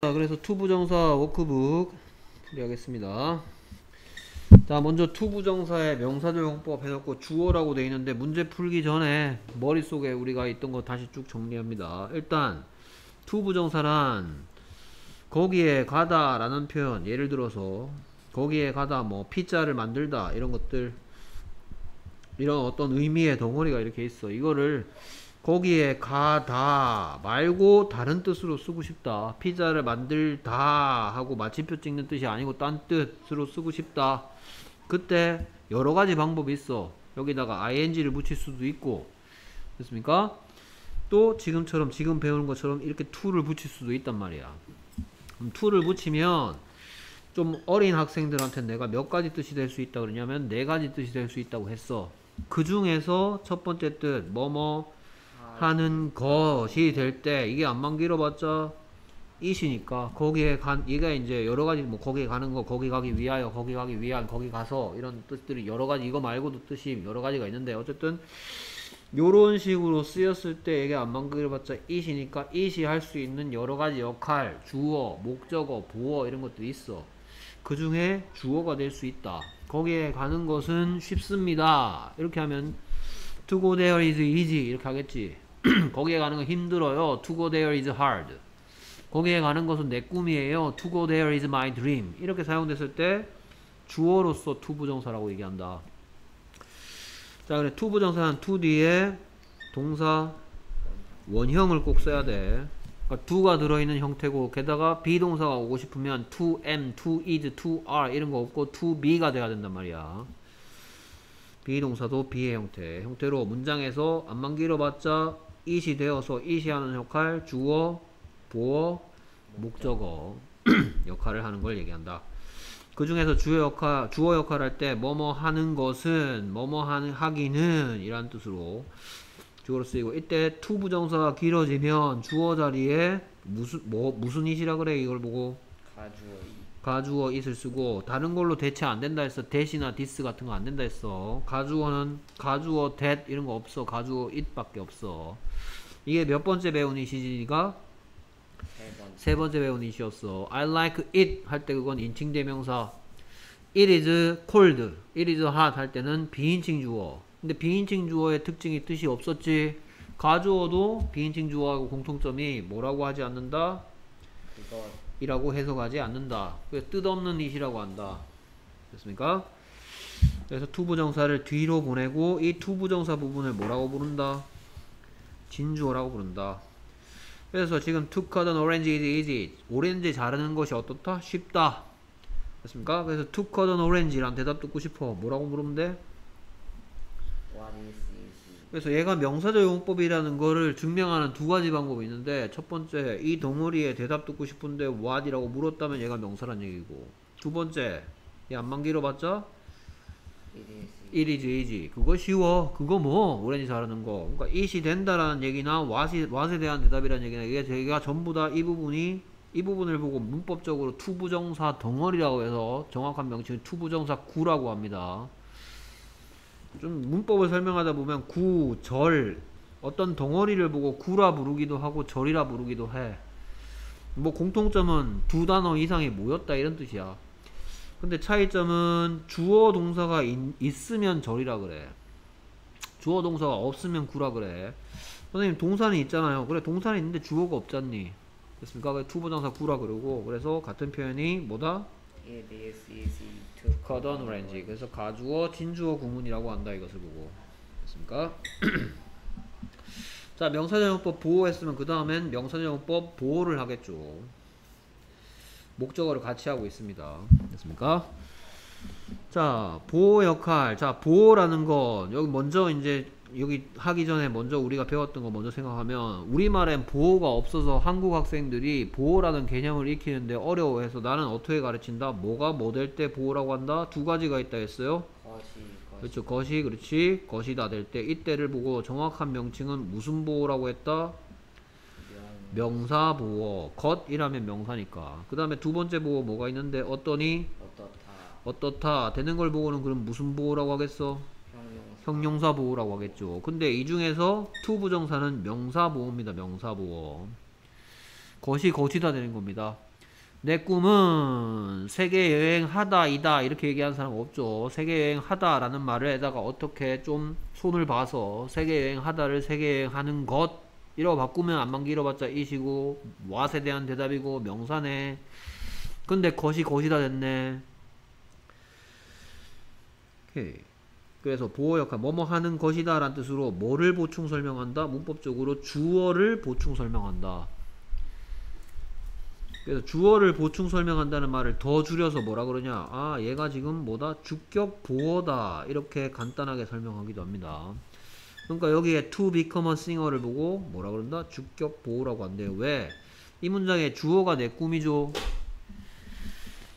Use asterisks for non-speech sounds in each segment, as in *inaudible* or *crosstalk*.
자, 그래서 to부정사 워크북 풀이하겠습니다. 자, 먼저 to부정사의 명사적 용법 해놓고 주어라고 돼 있는데 문제 풀기 전에 머릿속에 우리가 있던 거 다시 쭉 정리합니다. 일단 to부정사란 거기에 가다 라는 표현 예를 들어서 거기에 가다 뭐 피자를 만들다 이런 것들 이런 어떤 의미의 덩어리가 이렇게 있어. 이거를 거기에 가다 말고 다른 뜻으로 쓰고 싶다. 피자를 만들다 하고 마침표 찍는 뜻이 아니고 딴 뜻으로 쓰고 싶다. 그때 여러 가지 방법이 있어. 여기다가 ing를 붙일 수도 있고. 됐습니까? 또 지금처럼 지금 배우는 것처럼 이렇게 to를 붙일 수도 있단 말이야. 그럼 to를 붙이면 좀 어린 학생들한테 내가 몇 가지 뜻이 될 수 있다 그러냐면 네 가지 뜻이 될 수 있다고 했어. 그 중에서 첫 번째 뜻 뭐뭐 하는 것이 될 때 이게 안만 길어봤자 이시니까 거기에 간 얘가 이제 여러 가지 뭐 거기에 가는 거 거기 가기 위하여 거기 가기 위한 거기 가서 이런 뜻들이 여러 가지 이거 말고도 뜻이 여러 가지가 있는데 어쨌든 요런 식으로 쓰였을 때 이게 안만 길어봤자 이시니까 이시 할 수 있는 여러 가지 역할 주어 목적어 보어 이런 것들이 있어. 그 중에 주어가 될 수 있다. 거기에 가는 것은 쉽습니다. 이렇게 하면 to go there is easy 이렇게 하겠지 *clears throat* 거기에 가는 건 힘들어요. To go there is hard. 거기에 가는 것은 내 꿈이에요. To go there is my dream. 이렇게 사용됐을 때 주어로서 to 부정사라고 얘기한다. 자, 그래 to 부정사는 to 뒤에 동사 원형을 꼭 써야 돼. 그러니까 to가 들어있는 형태고 게다가 비동사가 오고 싶으면 to am, to is, to are 이런 거 없고 to be가 돼야 된단 말이야. 비동사도 비의 형태. 형태로 문장에서 안만 길어봤자 it이 되어서 it이 하는 역할 주어, 보어, 목적어 *clears throat* 역할을 하는 걸 얘기한다. 그 중에서 주어 역할, 주어 역할 할 때 뭐뭐 하는 것은 뭐뭐 하는 하기는 이란 뜻으로 주어로 쓰이고 이때 to 부정사가 길어지면 주어 자리에 무슨 뭐 무슨 it이라 그래? 이걸 보고. 가주어 가주어 it을 쓰고 다른 걸로 대체 안 된다 했어. that이나 this 같은 거 안 된다 했어. 가주어는 가주어 that 이런 거 없어. 가주어 it밖에 없어 이게 몇 번째 배운 it이지가 세번 세 번째 배운 it이었어 I like it 할 때 그건 인칭 대명사 It is cold It is hot 할 때는 비인칭 주어 근데 비인칭 주어의 특징이 뜻이 없었지 가주어도 비인칭 주어하고 공통점이 뭐라고 하지 않는다 이라고 해석하지 않는다. 그래서 뜻없는 it이라고 한다. 됐습니까? 그래서 to부정사를 뒤로 보내고 이 to부정사 부분을 뭐라고 부른다? 진주어라고 부른다. 그래서 지금 to cut an orange is easy. 오렌지 자르는 것이 어떻다? 쉽다. 됐습니까? 그래서 to cut an orange란 대답 듣고 싶어. 뭐라고 물으면 돼? what is easy 그래서 얘가 명사적 용법이라는 거를 증명하는 두 가지 방법이 있는데 첫 번째 이 덩어리에 대답 듣고 싶은데 what이라고 물었다면 얘가 명사란 얘기고 두 번째 얘 암만 길어봤자 is easy 그거 쉬워 그거 뭐 오렌지 자르는 거 그러니까 it이 된다라는 얘기나 what이, what에 대한 대답이라는 얘기나 이게 제가 전부 다 이 부분이 이 부분을 보고 문법적으로 to부정사 덩어리라고 해서 정확한 명칭은 to부정사 구라고 합니다 좀 문법을 설명하다 보면 구, 절 어떤 덩어리를 보고 구라 부르기도 하고 절이라 부르기도 해. 뭐 공통점은 두 단어 이상이 모였다 이런 뜻이야. 근데 차이점은 주어 동사가 있, 있으면 절이라 그래. 주어 동사가 없으면 구라 그래. 선생님 동사는 있잖아요. 그래 동사는 있는데 주어가 없잖니. 됐습니까? 그래 to부정사 구라 그러고 그래서 같은 표현이 뭐다? it is easy to cut on orange. 그래서 가주어, 진주어 구문이라고 한다 이것을 보고 됐습니까? 자 명사정용법 보호했으면 그 다음엔 명사정용법 보호를 하겠죠. 목적어를 같이 하고 있습니다. 됐습니까? 자 보호 역할. 자 보호라는 건 여기 먼저 이제 여기 하기 전에 먼저 우리가 배웠던 거 먼저 생각하면 우리말엔 보호가 없어서 한국 학생들이 보호라는 개념을 익히는데 어려워해서 나는 어떻게 가르친다? 뭐가 뭐 될 때 보호라고 한다? 두 가지가 있다 했어요. 것이 것이 그렇죠. 것이 그렇지. 것이다 될 때 이때를 보고 정확한 명칭은 무슨 보호라고 했다? 명 명사 보호. 것이라면 명사니까. 그 다음에 두 번째 보호 뭐가 있는데 어떠니? 어떻다 어떻다 되는 걸 보고는 그럼 무슨 보호라고 하겠어? 형용 형용사 보호라고 하겠죠. 근데 이 중에서 to 부정사는 명사 보호입니다. 명사 보호. 것이 것이다 되는 겁니다. 내 꿈은 세계 여행하다 이다 이렇게 얘기하는 사람 없죠. 세계 여행하다 라는 말에다가 어떻게 좀 손을 봐서 세계 여행하다를 세계 여행하는 것 이라고 바꾸면 안만 길어봤자 이시고 왓에 대한 대답이고 명사네. 근데 것이 것이다 됐네. 오케이. 그래서 보호 역할 뭐뭐 하는 것이다 라는 뜻으로 뭐를 보충 설명한다 문법적으로 주어를 보충 설명한다 그래서 주어를 보충 설명한다는 말을 더 줄여서 뭐라 그러냐 아 얘가 지금 뭐다 주격 보어다 이렇게 간단하게 설명하기도 합니다 그러니까 여기에 to become a singer를 보고 뭐라 그런다 주격 보호라고 한대요 왜 이 문장에 주어가 내 꿈이죠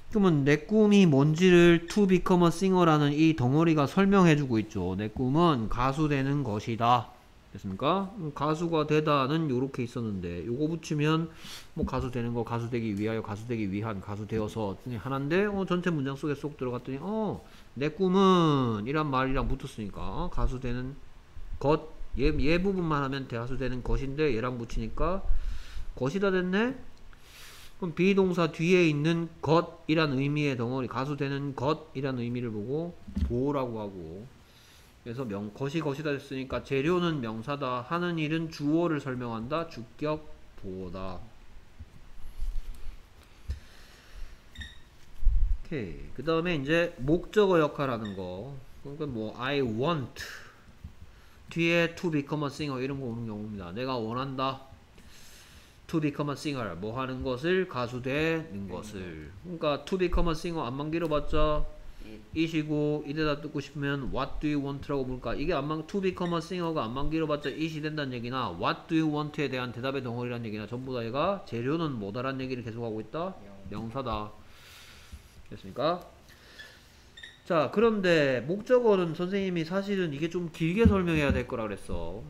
그러면 내 꿈이 뭔지를 to become a singer라는 이 덩어리가 설명해주고 있죠. 내 꿈은 가수 되는 것이다. 됐습니까? 음, 가수가 되다는 요렇게 있었는데 요거 붙이면 뭐 가수 되는 거 가수 되기 위하여 가수 되기 위한 가수 되어서 하나인데 어, 전체 문장 속에 쏙 들어갔더니 어 내 꿈은 이란 말이랑 붙었으니까 어, 가수 되는 것 얘, 얘 부분만 하면 대가수 되는 것인데 얘랑 붙이니까 것이다 됐네? 그럼 비동사 뒤에 있는 것이란 의미의 덩어리 가수 되는 것이란 의미를 보고 보호라고 하고. 그래서 명 것이 것이다 됐으니까 재료는 명사다. 하는 일은 주어를 설명한다. 주격 오케이. 그 다음에 이제 목적어 역할하는 거. 그러니까 뭐 I want 뒤에 to become a singer 이런 거 오는 경우입니다. 내가 원한다. to become a singer. 뭐 하는 것을? 가수 되는 것을. 그러니까 to become a singer 안만 길어봤자 이시고 이대다 듣고 싶으면 what do you want라고 물까? 이게 안만 to become a singer가 안만 길어봤자 이시 된다는 얘기나 what do you want에 대한 대답의 덩어리란 얘기나 전부 다 얘가 재료는 뭐다란 얘기를 계속하고 있다? 명사다. 됐습니까? 자 그런데 목적어는 선생님이 사실은 이게 좀 길게 설명해야 될 거라 그랬어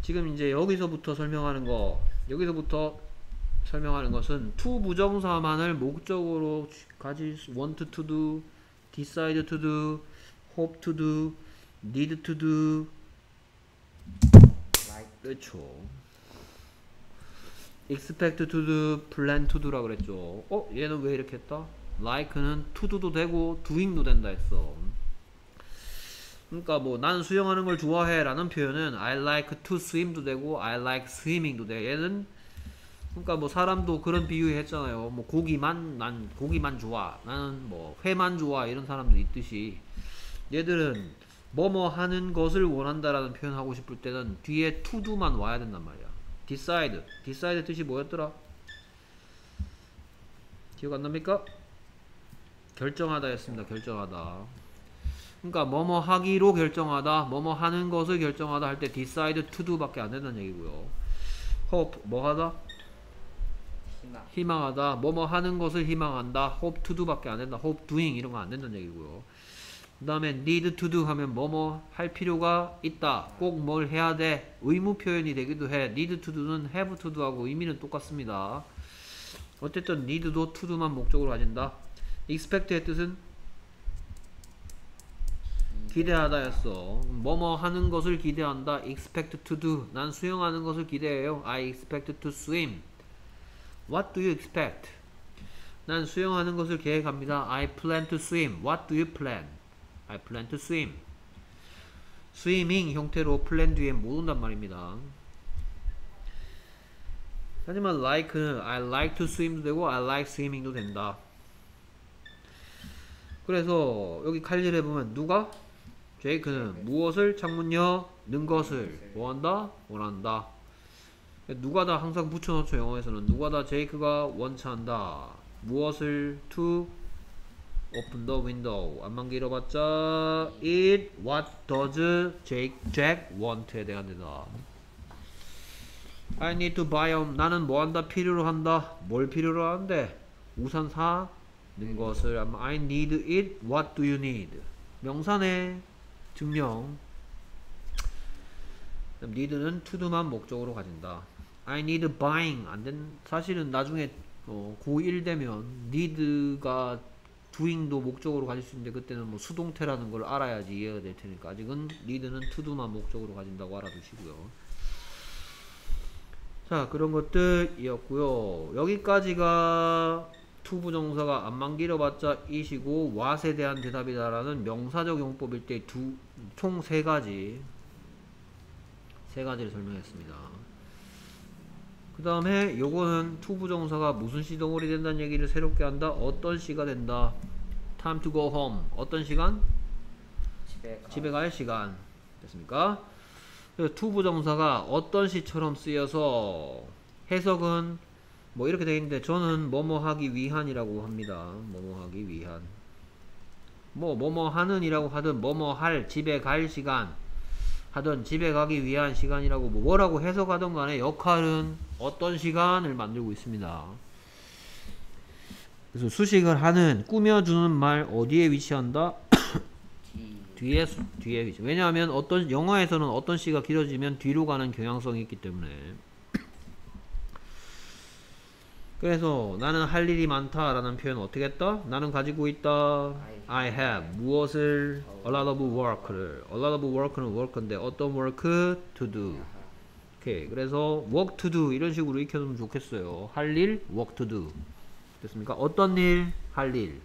지금 이제 여기서부터 설명하는 거 여기서부터 설명하는 것은 to 부정사만을 목적으로 수- want to do, decide to do, hope to do, need to do 그렇죠. expect to do, plan to do라 그랬죠. 어? 얘는 왜 이렇게 했다? Like는 to do도 되고 doing도 된다 했어. 그러니까 뭐 나는 수영하는 걸 좋아해 라는 표현은 I like to swim도 되고 I like swimming도 돼. 얘는 그러니까 뭐 사람도 그런 비유 했잖아요. 뭐 고기만 난 고기만 좋아. 나는 뭐 회만 좋아 이런 사람도 있듯이 얘들은 뭐뭐 하는 것을 원한다라는 표현하고 싶을 때는 뒤에 to do만 와야 된단 말이야. decide. decide 뜻이 뭐였더라? 기억 안 납니까? 결정하다 였습니다. 결정하다. 그러니까 뭐뭐 하기로 결정하다, 뭐뭐 하는 것을 결정하다 할 때 decide to do 밖에 안 된다는 얘기고요. hope 뭐 하다? 희망 희망 하다, 뭐뭐 하는 것을 희망한다, hope to do 밖에 안 된다, hope doing 이런 거 안 된다는 얘기고요. 그 다음에 need to do 하면 뭐뭐 할 필요가 있다, 꼭 뭘 해야 돼, 의무 표현이 되기도 해. need to do는 have to do하고 의미는 똑같습니다. 어쨌든 need도 to do만 목적으로 가진다. Expect의 뜻은 기대하다였어. 뭐뭐 하는 것을 기대한다. expect to do. 난 수영하는 것을 기대해요. I expect to swim. What do you expect? 난 수영하는 것을 계획합니다. I plan to swim. What do you plan? I plan to swim. swimming 형태로 plan 뒤에 못 온단 말입니다. 하지만 like는 I like to swim도 되고 I like swimming도 된다. 그래서 여기 칼질해 보면 누가? 제이크는 무엇을 창문 여 는 것을. 원한다? 원한다. 누가 다 항상 붙여놓죠 영어에서는. 누가 다 제이크가 원치한다. 무엇을? to open the window. 안만 길어봤자 it what does Jake, Jack want에 대한 대답. I need to buy a 나는 뭐한다? 필요로 한다. 뭘 필요로 하는데? 우산 사 는 것을 I need it what do you need? 명사네 증명. need는 to do만 목적으로 가진다. I need buying. 안 된 사실은 나중에 어, 고1 되면 need가 doing도 목적으로 가질 수 있는데 그때는 뭐 수동태라는 걸 알아야지 이해가 될 테니까 아직은 need는 to do만 목적으로 가진다고 알아두시고요. 자 그런 것들이었고요. 여기까지가 to부정사가 암만 길어봤자 it이고 what에 대한 대답이다라는 명사적 용법일 때 두 총 세 가지 세 가지를 설명했습니다. 그 다음에 요거는 to부정사가 무슨 시동물이 된다는 얘기를 새롭게 한다. 어떤 시가 된다. time to go home. 어떤 시간? 집에 가. 집에 갈 시간 됐습니까? 투부정사가 어떤 시처럼 쓰여서 해석은 뭐 이렇게 돼 있는데 저는 뭐뭐 하기 위한이라고 합니다. 뭐뭐 하기 위한 뭐 뭐뭐 하는 이라고 하든 뭐뭐 할 집에 갈 시간 하든 집에 가기 위한 시간이라고 뭐 뭐라고 해석하든 간에 역할은 어떤 시간을 만들고 있습니다. 그래서 수식을 하는 꾸며주는 말 어디에 위치한다? 뒤. 뒤에 수- 뒤에 위치. 왜냐하면 어떤 영화에서는 어떤 시가 길어지면 뒤로 가는 경향성이 있기 때문에. 그래서 나는 할 일이 많다라는 표현 어떻게 했다? 나는 가지고 있다. I have 무엇을 a lot of work를 a lot of work는 work인데 어떤 work to do. 오케이. 그래서 work to do 이런 식으로 익혀두면 좋겠어요. 할 일, work to do. 됐습니까? 어떤 일, 할 일.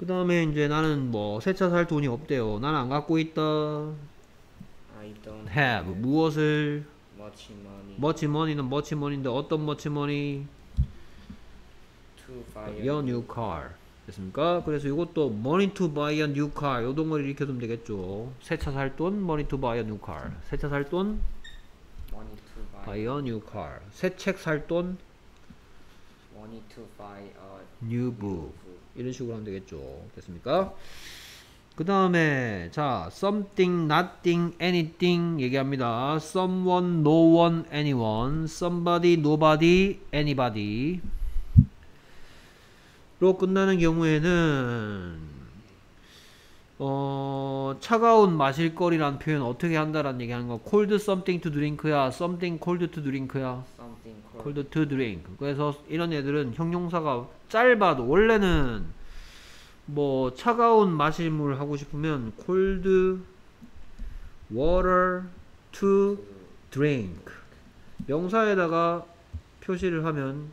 그 다음에 이제 나는 뭐 세차 살 돈이 없대요. 나는 안 갖고 있다. I don't have 무엇을 much money much money인데 어떤 much money? to buy your new car. 됐습니까? 그래서 이것도 money to buy a new car 요 동거리를 익혀두면 되겠죠. 세차 살 돈, money to buy a new car. 세차 살 돈, money to buy buy a new car. 새 책 살 돈, money to buy a new book. 이런 식으로 하면 되겠죠. 됐습니까? 그 다음에 자 something, nothing, anything 얘기합니다. someone, no one, anyone, somebody, nobody, anybody 로 끝나는 경우에는 어 차가운 마실 거리란 표현 어떻게 한다라는 얘기하는 거 cold something to drink야 something cold to drink야 something called cold to drink. 그래서 이런 애들은 형용사가 짧아도 원래는 뭐 차가운 마실 물 하고 싶으면 cold water to drink. 명사에다가 표시를 하면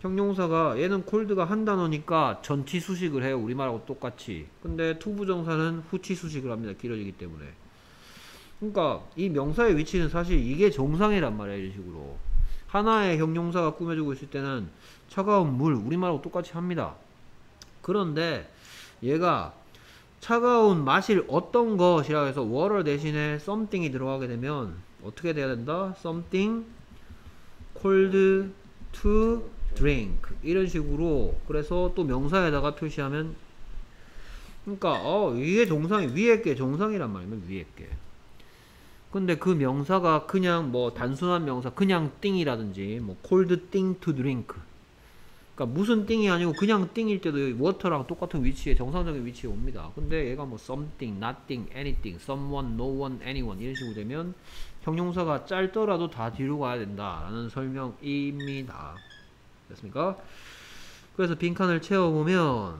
형용사가 얘는 cold가 한 단어니까 전치 수식을 해요. 우리말하고 똑같이. 근데 투부정사는 후치 수식을 합니다. 길어지기 때문에. 그러니까 이 명사의 위치는 사실 이게 정상이란 말이야. 이런 식으로. 하나의 형용사가 꾸며지고 있을 때는 차가운 물 우리말하고 똑같이 합니다. 그런데 얘가 차가운 마실 어떤 것이라고 해서 water 대신에 something이 들어가게 되면 어떻게 돼야 된다? something cold to drink. 이런 식으로 그래서 또 명사에다가 표시하면 그러니까 어 이게 정상이 위에 게 정상이란 말이면 위에 게. 근데 그 명사가 그냥 뭐 단순한 명사 그냥 띵이라든지 뭐 cold thing to drink 그러니까 무슨 thing이 아니고 그냥 thing일 때도 water랑 똑같은 위치에 정상적인 위치에 옵니다. 근데 얘가 뭐 something, nothing, anything, someone, no one, anyone 이런 식으로 되면 형용사가 짧더라도 다 뒤로 가야 된다라는 설명입니다. 됐습니까? 그래서 빈칸을 채워보면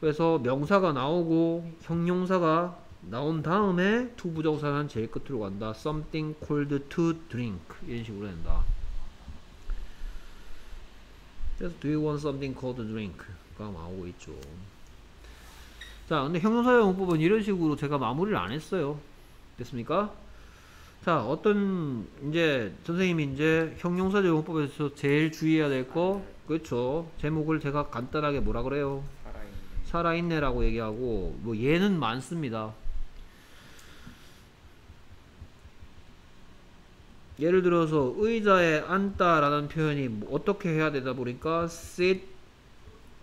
그래서 명사가 나오고 형용사가 나온 다음에 to부정사는 제일 끝으로 간다. something cold to drink 이런 식으로 된다. 그래서 do you want something cold drink가 나오고 있죠. 자, 근데 형용사의 용법은 이런 식으로 제가 마무리를 안 했어요. 됐습니까? 자, 어떤 이제 선생님이 이제 형용사적 용법에서 제일 주의해야 될 거, 그렇죠. 제목을 제가 간단하게 뭐라 그래요? 살아있네 살아있네라고 얘기하고 뭐 얘는 많습니다. 예를 들어서 의자에 앉다라는 표현이 뭐 어떻게 해야 되다 보니까 sit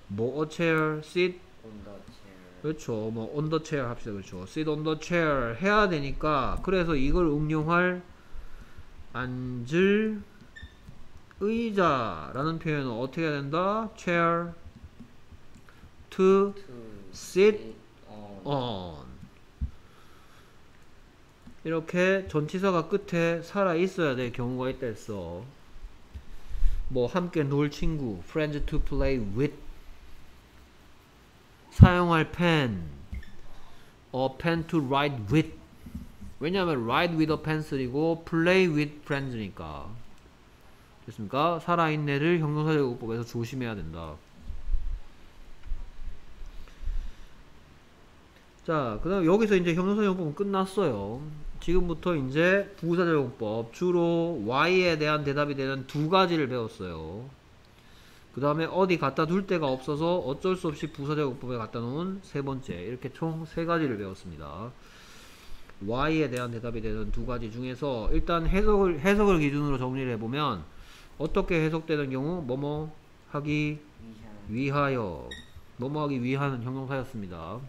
뭐 a chair sit. On the chair. 그렇죠. 뭐 on the chair 합시다. 그렇죠. sit on the chair. 해야 되니까 그래서 이걸 응용할 앉을 의자라는 표현은 어떻게 해야 된다? chair to to sit on. on 이렇게 전치사가 끝에 살아 있어야 될 경우가 있다 했어. 뭐 함께 놀 친구, friends to play with, 사용할 pen, a pen to ride with. 왜냐하면 ride with a pencil이고 play with friends니까 됐습니까? 살아있네를 형용사적 용법에서 조심해야 된다. 자, 그 다음 여기서 이제 형용사 용법은 끝났어요. 지금부터 이제 부사적 용법, 주로 Y에 대한 대답이 되는 두 가지를 배웠어요. 그 다음에 어디 갖다 둘 데가 없어서 어쩔 수 없이 부사적 용법에 갖다 놓은 세 번째, 이렇게 총 세 가지를 배웠습니다. Y에 대한 대답이 되는 두 가지 중에서 일단 해석을, 해석을 기준으로 정리를 해보면 어떻게 해석되는 경우 뭐뭐 하기 위하여 뭐뭐 하기 위한 형용사였습니다.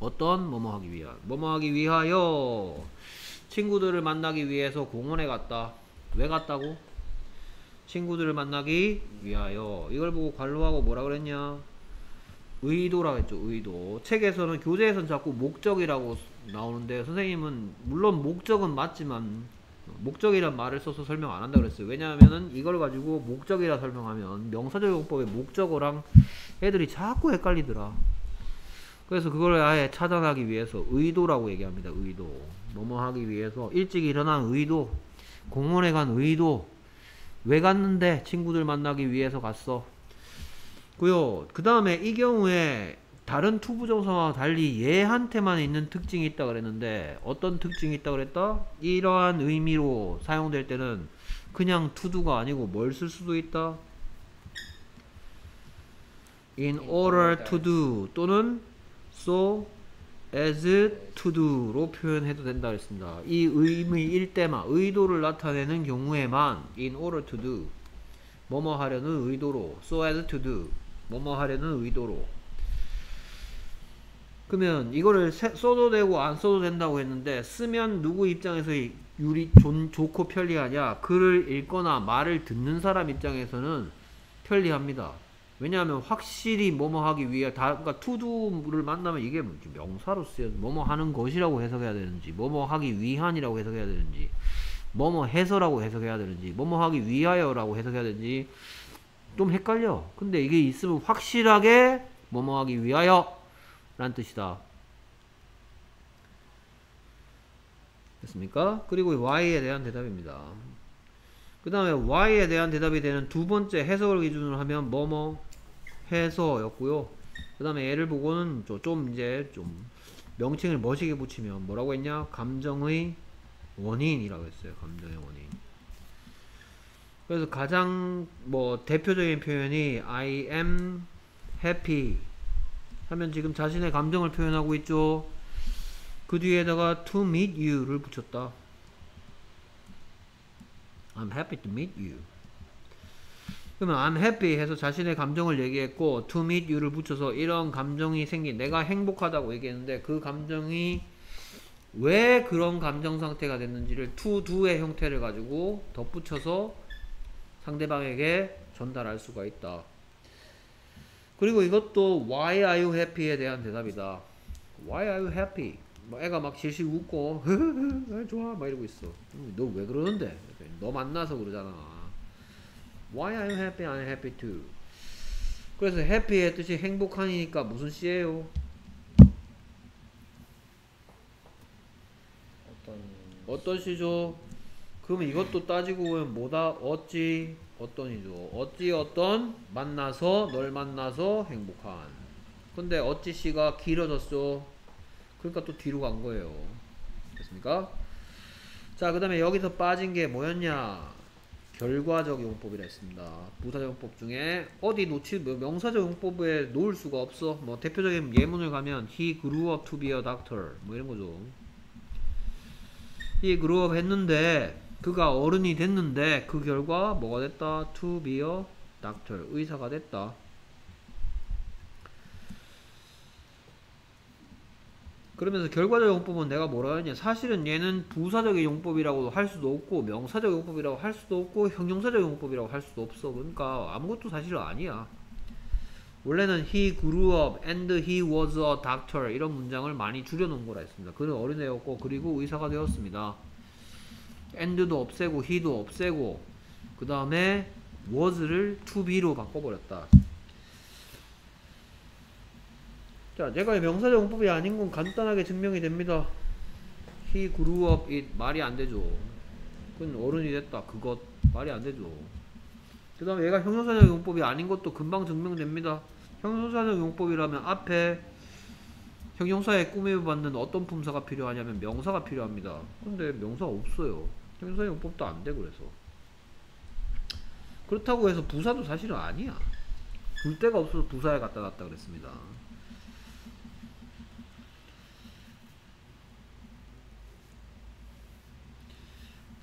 어떤 뭐뭐 하기 위한 뭐뭐 하기 위하여 친구들을 만나기 위해서 공원에 갔다. 왜 갔다고? 친구들을 만나기 위하여 이걸 보고 관로하고 뭐라 그랬냐? 의도라 했죠. 의도. 책에서는 교재에서는 자꾸 목적이라고 나오는데 선생님은 물론 목적은 맞지만 목적이란 말을 써서 설명 안 한다 그랬어요. 왜냐하면은 이걸 가지고 목적이라 설명하면 명사적 용법의 목적어랑 애들이 자꾸 헷갈리더라. 그래서 그걸 아예 차단하기 위해서 의도라고 얘기합니다. 의도. 뭐뭐 하기 위해서 일찍 일어난 의도, 공원에 간 의도, 왜 갔는데 친구들 만나기 위해서 갔어. 고요. 그 다음에 이 경우에 다른 to부정사와 달리 얘한테만 있는 특징이 있다 그랬는데 어떤 특징이 있다 그랬다? 이러한 의미로 사용될 때는 그냥 to do가 아니고 뭘 쓸 수도 있다? in order to do 또는 so as to do로 표현해도 된다 그랬습니다. 이 의미일 때만 의도를 나타내는 경우에만 in order to do 뭐뭐 하려는 의도로 so as to do 뭐뭐 하려는 의도로. 그러면 이거를 세- 써도 되고 안 써도 된다고 했는데 쓰면 누구 입장에서 이- 유리 존, 좋고 편리하냐? 글을 읽거나 말을 듣는 사람 입장에서는 편리합니다 왜냐하면 확실히 뭐뭐 하기 위해 다 그러니까 투두를 만나면 이게 명사로 쓰여 뭐뭐 하는 것이라고 해석해야 되는지 뭐뭐 하기 위한이라고 해석해야 되는지 뭐뭐 해서라고 해석해야 되는지 뭐뭐 하기 위하여라고 해석해야 되는지 좀 헷갈려. 근데 이게 있으면 확실하게 뭐뭐 하기 위하여 라는 뜻이다. 됐습니까? 그리고 y에 대한 대답입니다. 그 다음에 y에 대한 대답이 되는 두 번째 해석을 기준으로 하면 뭐뭐 해서였고요. 그 다음에 얘를 보고는 좀- 좀 이제 좀 명칭을 멋있게 붙이면 뭐라고 했냐? 감정의 원인이라고 했어요. 감정의 원인. 그래서 가장 뭐 대표적인 표현이 I am happy 하면 지금 자신의 감정을 표현하고 있죠. 그 뒤에다가 to meet you를 붙였다. I'm happy to meet you. 그러면 I'm happy 해서 자신의 감정을 얘기했고 to meet you를 붙여서 이런 감정이 생긴 내가 행복하다고 얘기했는데 그 감정이 왜 그런 감정 상태가 됐는지를 to do의 형태를 가지고 덧붙여서 상대방에게 전달할 수가 있다. 그리고 이것도 why are you happy에 대한 대답이다. why are you happy? 뭐 애가 막 실실 웃고 *laughs* 좋아 막 이러고 있어. 너 왜 그러는데? 너 만나서 그러잖아. Why are you happy? I'm happy too. 그래서 happy의 뜻이 행복하니까 무슨 씨예요? 어떤 어떤 씨죠? 그러면 이것도 따지고 보면 뭐다? 어찌 어떤이죠? 어찌 어떤 만나서 널 만나서 행복한. 근데 어찌 씨가 길어졌죠? 그러니까 또 뒤로 간 거예요. 됐습니까? 자, 그 다음에 여기서 빠진 게 뭐였냐? 결과적 용법이라 했습니다. 부사적 용법 중에 어디 놓치 뭐 명사적 용법에 놓을 수가 없어. 뭐 대표적인 예문을 가면 he grew up to be a doctor 뭐 이런 거죠. he grew up 했는데 그가 어른이 됐는데 그 결과 뭐가 됐다? to be a doctor 의사가 됐다. 그러면서 결과적 용법은 내가 뭐라 하냐? 사실은 얘는 부사적인 용법이라고 할 수도 없고 명사적 용법이라고 할 수도 없고 형용사적 용법이라고 할 수도 없어. 그러니까 아무것도 사실은 아니야. 원래는 he grew up and he was a doctor 이런 문장을 많이 줄여놓은 거라 했습니다. 그는 어린애였고 그리고 의사가 되었습니다. and도 없애고 he도 없애고 그 다음에 was를 to be로 바꿔버렸다 자, 내가 명사적 용법이 아닌 건 간단하게 증명이 됩니다. He grew up it 말이 안 되죠. 그건 어른이 됐다. 그것 말이 안 되죠. 그 다음에 얘가 형용사적 용법이 아닌 것도 금방 증명됩니다. 형용사적 용법이라면 앞에 형용사에 꾸며받는 어떤 품사가 필요하냐면 명사가 필요합니다. 근데 명사 없어요. 형용사 용법도 안 돼 그래서. 그렇다고 해서 부사도 사실은 아니야. 줄 데가 없어서 부사에 갖다 놨다 그랬습니다.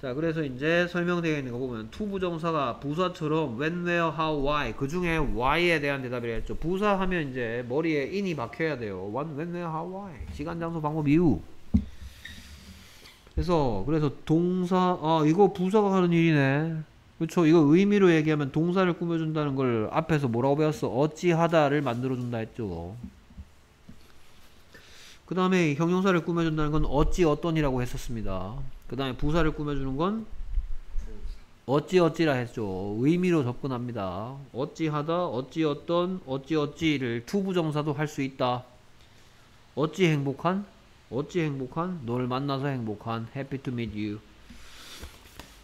자, 그래서 이제 설명되어 있는 거 보면 투부정사가 부사처럼 when, where, how, why 그 중에 why에 대한 대답이라 했죠. 부사 하면 이제 머리에 in이 박혀야 돼요. when, when, where, how, why 시간, 장소, 방법, 이유. 그래서 그래서 동사 아 이거 부사가 하는 일이네. 그렇죠. 이거 의미로 얘기하면 동사를 꾸며준다는 걸 앞에서 뭐라고 배웠어? 어찌하다를 만들어준다 했죠. 그 다음에 형용사를 꾸며준다는 건 어찌 어떤이라고 했었습니다. 그 다음에 부사를 꾸며주는 건 어찌 어찌라 했죠. 의미로 접근합니다. 어찌하다, 어찌 어떤, 어찌 어찌를 to부정사도 할 수 있다. 어찌 행복한, 어찌 행복한, 널 만나서 행복한, happy to meet you.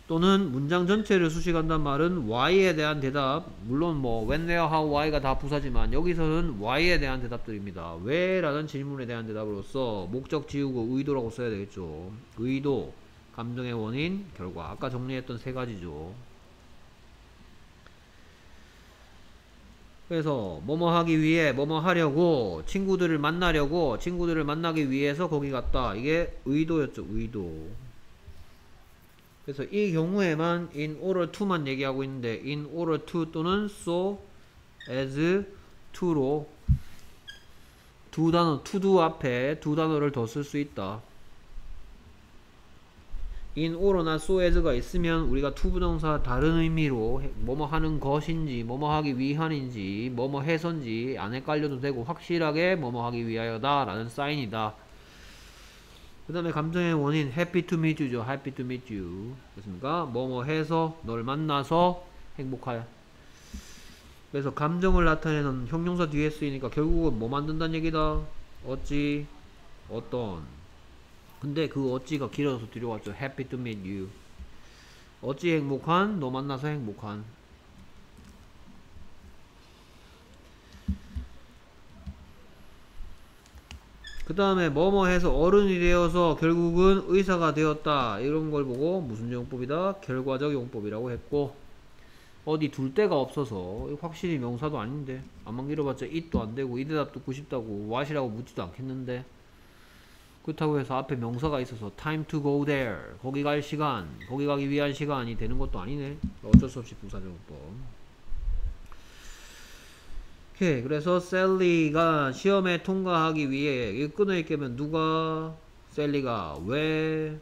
또는 문장 전체를 수식한단 말은 why에 대한 대답 물론 뭐 when, where, how, why가 다 부사지만 여기서는 why에 대한 대답들입니다 왜 라는 질문에 대한 대답으로서 목적 지우고 의도라고 써야 되겠죠 의도 감정의 원인 결과. 아까 정리했던 세 가지죠. 그래서 뭐뭐 하기 위해 뭐뭐 하려고 친구들을 만나려고 친구들을 만나기 위해서 거기 갔다. 이게 의도였죠 의도. 그래서 이 경우에만 in order to만 얘기하고 있는데 in order to 또는 so as to로 두 단어 to do 앞에 두 단어를 더 쓸 수 있다. Order나 so as가 있으면 우리가 부정사 다른 의미로 해- 뭐뭐 하는 것인지 뭐뭐 하기 위한인지 뭐뭐 해서인지 안 헷갈려도 되고 확실하게 뭐뭐 하기 위하여다 라는 사인이다. 그 다음에 감정의 원인 happy to meet you죠. happy to meet you. 그렇습니까? 뭐뭐 해서 널 만나서 행복하여. 그래서 감정을 나타내는 형용사 뒤에 쓰이니까 결국은 뭐 만든다는 얘기다? 어찌? 어떤 근데 그 어찌가 길어서 들여왔죠? Happy to meet you. 어찌 행복한? 너 만나서 행복한. 그 다음에 뭐뭐 해서 어른이 되어서 결국은 의사가 되었다. 이런 걸 보고 무슨 용법이다? 결과적 용법이라고 했고 어디 둘 데가 없어서. 확실히 명사도 아닌데. 안만 길어봤자 it도 안되고 이 대답 듣고 싶다고 what이라고 묻지도 않겠는데 그렇다고 해서 앞에 명사가 있어서 time to go there. 거기 갈 시간 거기 가기 위한 시간이 되는 것도 아니네. 어쩔 수 없이 부사적 용법. 오케이. 그래서 셀리가 시험에 통과하기 위해 이 끊어있게면 누가? 셀리가 왜?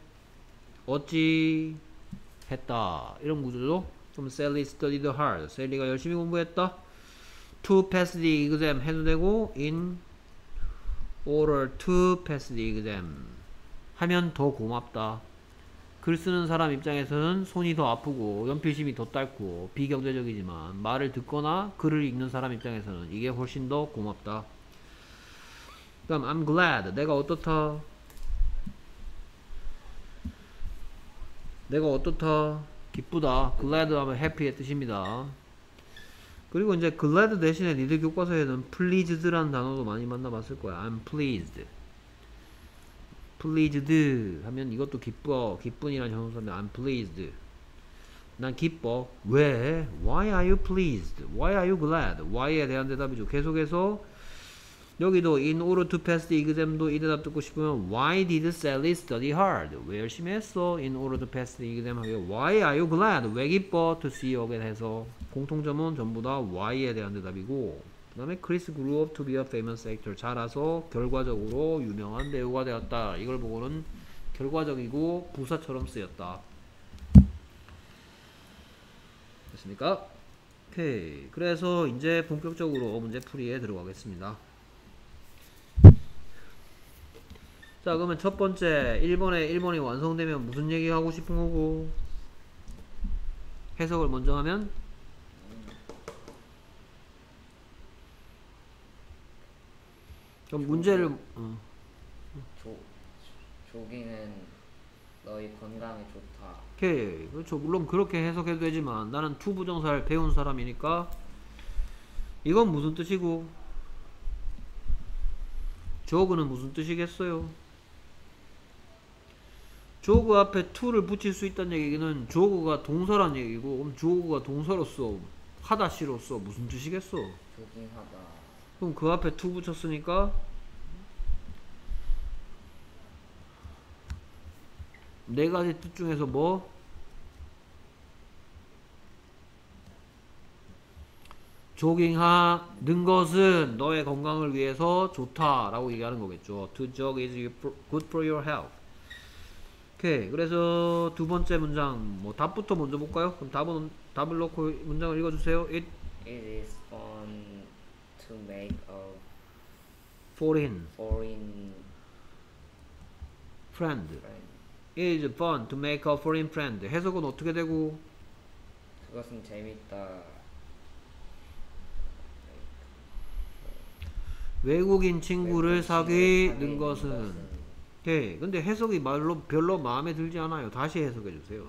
어찌? 했다. 이런 구조죠. 그럼 셀리 studied hard. 셀리가 열심히 공부했다. to pass the exam 해도 되고 in order to pass the exam 하면 더 고맙다 글 쓰는 사람 입장에서는 손이 더 아프고 연필심이 더 짧고 비경제적이지만 말을 듣거나 글을 읽는 사람 입장에서는 이게 훨씬 더 고맙다. 그럼 I'm glad 내가 어떻다? 내가 어떻다? 기쁘다. glad 하면 happy의 뜻입니다. 그리고 이제 glad 대신에 니들 교과서에는 pleased라는 단어도 많이 만나봤을 거야. I'm pleased. pleased 하면 이것도 기뻐 기쁜이라는 형용사면 I'm pleased 난 기뻐 왜? Why are you pleased? Why are you glad? Why에 대한 대답이죠 계속해서 여기도 in order to pass the exam도 이 대답 듣고 싶으면 Why did Sally study hard? 왜 열심히 했어? In order to pass the exam 하게 Why are you glad? 왜 기뻐? To see you에 해서 공통점은 전부 다 Why에 대한 대답이고 그 다음에 Chris grew up to be a famous actor. 자라서 결과적으로 유명한 배우가 되었다. 이걸 보고는 결과적이고 부사처럼 쓰였다. 됐습니까? 오케이. 그래서 이제 본격적으로 문제 풀이에 들어가겠습니다. 자, 그러면 첫 번째 1번에 1번이 완성되면 무슨 얘기 하고 싶은 거고? 해석을 먼저 하면 그럼 문제를 어. 조 조기는 너희 건강에 좋다. 오케이 그렇죠 물론 그렇게 해석해도 되지만 나는 to 부정사를 배운 사람이니까 이건 무슨 뜻이고 jog는 무슨 뜻이겠어요 jog 앞에 to를 붙일 수 있다는 얘기는 jog가 동사란 얘기고 그럼 jog가 동사로서 하다시로서 무슨 뜻이겠어 조깅하다. 그럼 그 앞에 to 붙였으니까 네 가지 뜻 중에서 뭐? 조깅하는 것은 너의 건강을 위해서 좋다라고 얘기하는 거겠죠. To jog is good for your health. 오케이. 그래서 두 번째 문장 뭐 답부터 먼저 볼까요? 그럼 답은 답을 놓고 문장을 읽어주세요. It It is fun to make a foreign foreign friend. friend. It is fun to make a foreign friend. 해석은 어떻게 되고? 그것은 재밌다. 외국인 친구를 사귀는 것은 오케이. 근데 해석이 말로 별로 마음에 들지 않아요. 다시 해석해 주세요.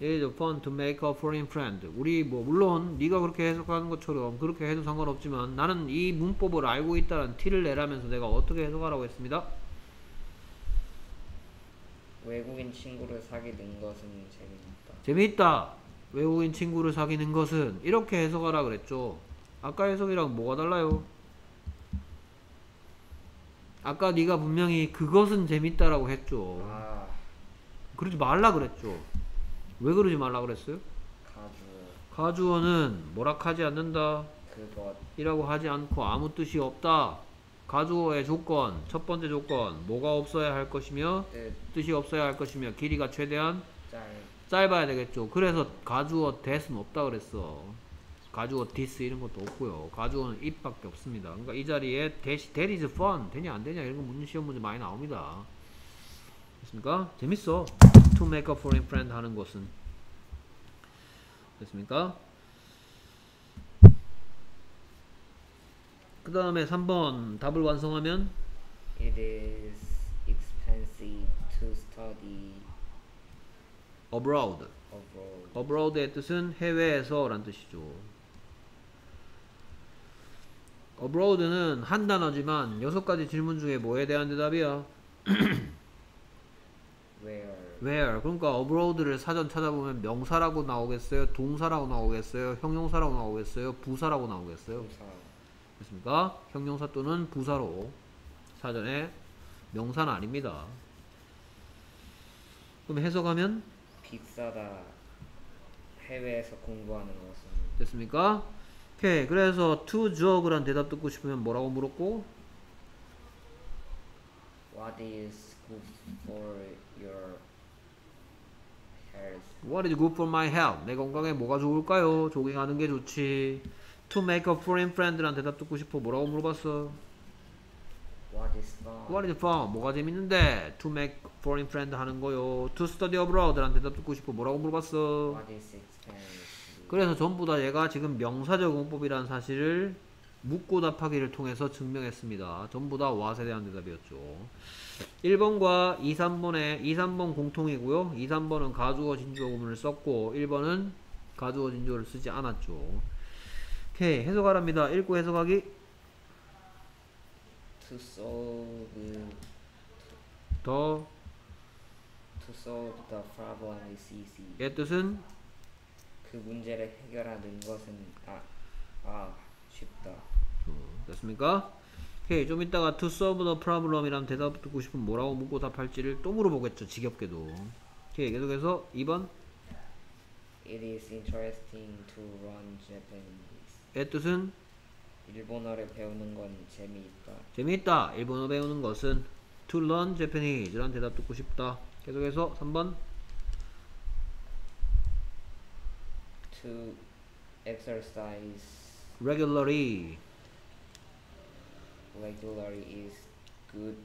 It is fun to make a foreign friend. 우리 뭐 물론 네가 그렇게 해석하는 것처럼 그렇게 해도 상관없지만 나는 이 문법을 알고 있다는 티를 내라면서 내가 어떻게 해석하라고 했습니다. 외국인 친구를 사귀는 것은 재밌다. 재미있다. 외국인 친구를 사귀는 것은 이렇게 해석하라 그랬죠. 아까 해석이랑 뭐가 달라요? 아까 네가 분명히 그것은 재밌다라고 했죠. 아, 그러지 말라 그랬죠. 왜 그러지 말라 그랬어요? 가주 가주어는 뭐라 하지 않는다. 그것 이라고 하지 않고 아무 뜻이 없다. 가주어의 조건, 첫 번째 조건, 뭐가 없어야 할 것이며 뜻 뜻이 없어야 할 것이며 길이가 최대한 짤 짧아야 되겠죠. 그래서 가주어 that은 없다 그랬어. 가주어 this 이런 것도 없고요. 가주어는 it밖에 없습니다. 그러니까 이 자리에 that, that is fun 되냐 안 되냐 이런 거 문제 시험 문제 많이 나옵니다. 됐습니까? 재밌어. to make a foreign friend 하는 것은 됐습니까? 그 다음에 3번 답을 완성하면 It is expensive to study abroad abroad. abroad의 뜻은 해외에서 라는 뜻이죠. Abroad는 한 단어지만 여섯 가지 질문 중에 뭐에 대한 대답이야? *clears throat* Where where. 그러니까 abroad를 사전 찾아보면 명사라고 나오겠어요? 동사라고 나오겠어요? 형용사라고 나오겠어요? 부사라고 나오겠어요? 부사 됐습니까? 형용사 또는 부사로 사전에 명사는 아닙니다. 그럼 해석하면 비싸다. 해외에서 공부하는 것은 됐습니까? 오케이. 그래서 to jog란 대답 듣고 싶으면 뭐라고 물었고? What is good for your health? What is good for my health? 내 건강에 뭐가 좋을까요? 조깅하는 게 좋지. To make a foreign friend란 대답 듣고 싶어. 뭐라고 물어봤어? What is fun? What is fun? 뭐가 재밌는데? To make foreign friend 하는 거요. To study abroad란 대답 듣고 싶어. 뭐라고 물어봤어? What is expensive? 그래서 전부 다 얘가 지금 명사적 용법이라는 사실을 묻고 답하기를 통해서 증명했습니다. 전부 다 what에 대한 대답이었죠. 1번과 2, 3번에 2, 3번 공통이고요. 2, 3번은 가주어 진주어 구문을 썼고 1번은 가주어 진주어를 쓰지 않았죠. 오케이 해석하랍니다. 읽고 해석하기 To solve 더 to solve the problem is easy. 의 뜻은 그 문제를 해결하는 것은 아, 아 쉽다. 어, 됐습니까? 오케이 좀 이따가 to solve the problem이라는 대답 듣고 싶으면 뭐라고 묻고 답할지를 또 물어보겠죠. 지겹게도. 오케이 계속해서 2번 It is interesting to learn Japanese. 의 뜻은 일본어를 배우는 건 재미있다. 재미있다. 일본어 배우는 것은 to learn Japanese라는 대답 듣고 싶다. 계속해서 3번 To exercise regularly regularly is good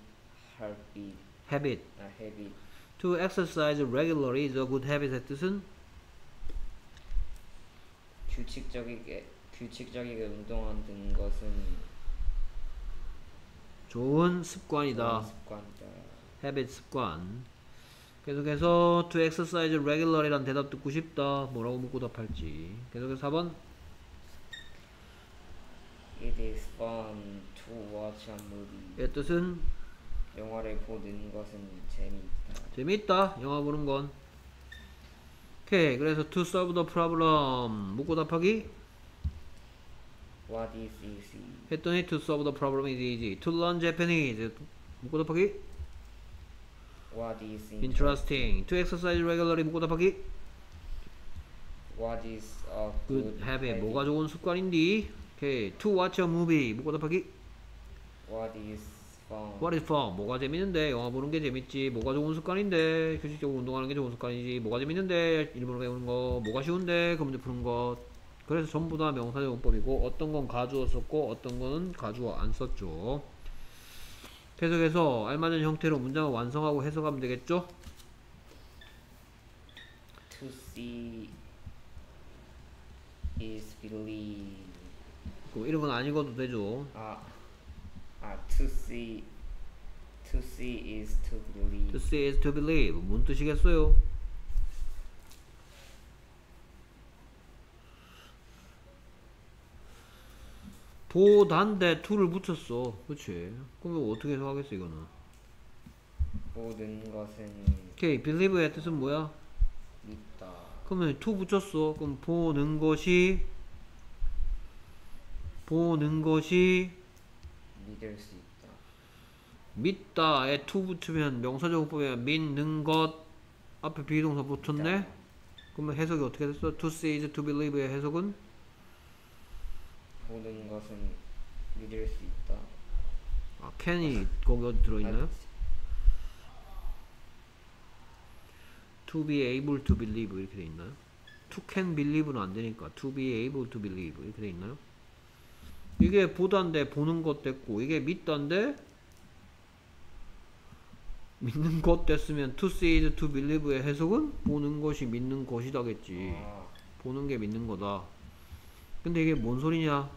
habit. habit. 아, habit. To exercise regularly is a good habit의 뜻은 규칙적이게 규칙적이게 운동하는 것은 좋은 습관이다. 습관이다. habit 습관. 계속해서 to exercise regularly란 대답 듣고 싶다. 뭐라고 묻고 답할지. 계속해서 4번. It is fun to watch a movie. 의 뜻은 영화를 보는 것은 재미있다. 재미있다. 영화 보는 건. 오케이. 그래서 to solve the problem. 묻고 답하기. What is easy? 했더니 to solve the problem is easy. to learn Japanese. 묻고 답하기. What is interesting. to exercise regularly. 묻고 답하기. What is a good good habit. habit? 뭐가 좋은 습관인디? 오케이. to watch a movie. 묻고 답하기. What is fun? What is fun? 뭐가 재밌는데? 영화 보는 게 재밌지. 뭐가 좋은 습관인데? 휴식적으로 운동하는 게 좋은 습관이지. 뭐가 재밌는데? 일본어 배우는 거. 뭐가 쉬운데? 그 문제 푸는 것. 그래서 전부 다 명사적 용법이고 어떤 건 가주어 썼고 어떤 거는 가주어 안 썼죠. 계속해서 알맞은 형태로 문장을 완성하고 해석하면 되겠죠? To see is believe. 그 이런 건 안 읽어도 되죠. 아, 아, to see, to see is to believe. To see is to believe. 뭔 뜻이겠어요? 보단데 to를 붙였어. 그치? 그러면 어떻게 해석하겠어, 이거는? 모든 것은 오케이, believe의 뜻은 뭐야? 믿다. 그러면 to 붙였어. 그럼 보는 것이 보는 것이 믿을 수 있다. 믿다에 to 붙으면 명사적 용법에 믿는 것 앞에 비동사 붙였네. 믿다. 그러면 해석이 어떻게 됐어? to see is to believe의 해석은 모든 것은 믿을 수 있다. 아, can이 거기 어디 들어있나요? 아, to be able to believe 이렇게 돼 있나요? to can believe는 안 되니까 to be able to believe 이렇게 돼 있나요? 이게 보다인데 보는 것 됐고 이게 믿다인데 믿는 것 됐으면 to see to believe의 해석은 보는 것이 믿는 것이다겠지 아, 보는 게 믿는 거다 근데 이게 뭔 소리냐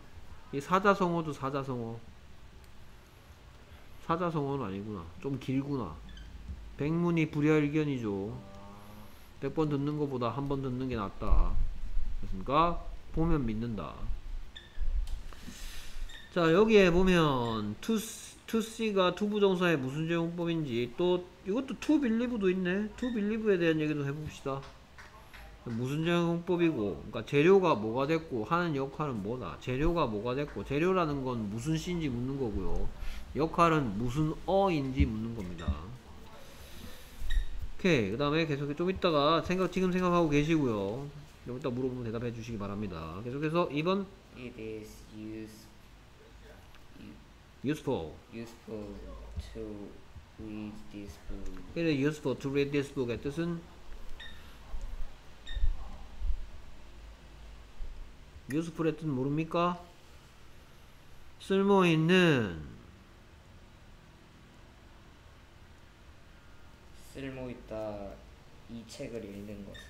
이 사자성어도 사자성어 사자성어는 아니구나 좀 길구나 백문이 불여일견이죠 100번 듣는 것보다 한 번 듣는 게 낫다. 그렇습니까? 보면 믿는다. 자, 여기에 보면 to, to see가 to 부정사의 무슨 제용법인지 또 이것도 believe도 있네. believe에 대한 얘기도 해봅시다. 무슨 제용법이고 그러니까 재료가 뭐가 됐고 하는 역할은 뭐다. 재료가 뭐가 됐고 재료라는 건 무슨 시인지 묻는 거고요. 역할은 무슨 어인지 묻는 겁니다. 오케이 그 다음에 계속 좀 이따가 생각 지금 생각하고 계시고요 좀 이따 물어보면 대답해 주시기 바랍니다 계속해서 2번 it is use, useful useful to read this book. it is useful to read this book의 뜻은 뜻 모릅니까? 쓸모있는. 쓸모 있다. 이 책을 읽는 것은.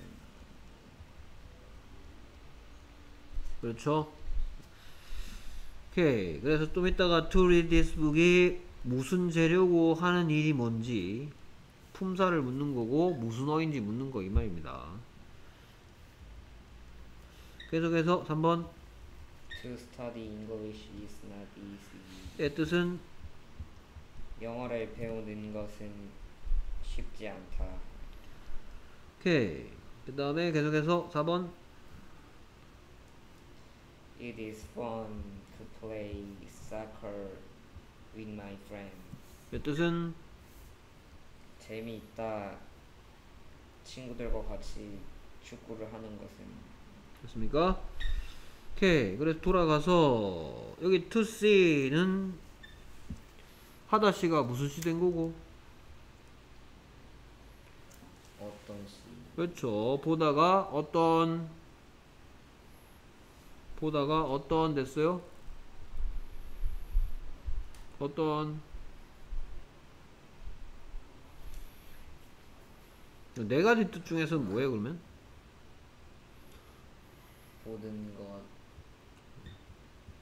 그렇죠? 오케이. 그래서 좀 이따가 to read this book이 무슨 재료고 하는 일이 뭔지 품사를 묻는 거고 무슨 어인지 묻는 거 이 말입니다 계속해서 3번 to study English is not easy. 의 뜻은 영어를 배우는 것은 쉽지 않다. 오케이 그 다음에 계속해서 4번 It is fun to play soccer with my friends. 의 뜻은 재미있다. 친구들과 같이 축구를 하는 것은 됐습니까? 오케이 그래서 돌아가서 여기 to see는 하다씨가 무슨 시 된 거고 어떤 시 그렇죠. 보다가 어떤 보다가 어떤 됐어요? 어떤 네 가지 뜻 중에서 뭐예요 그러면? 보는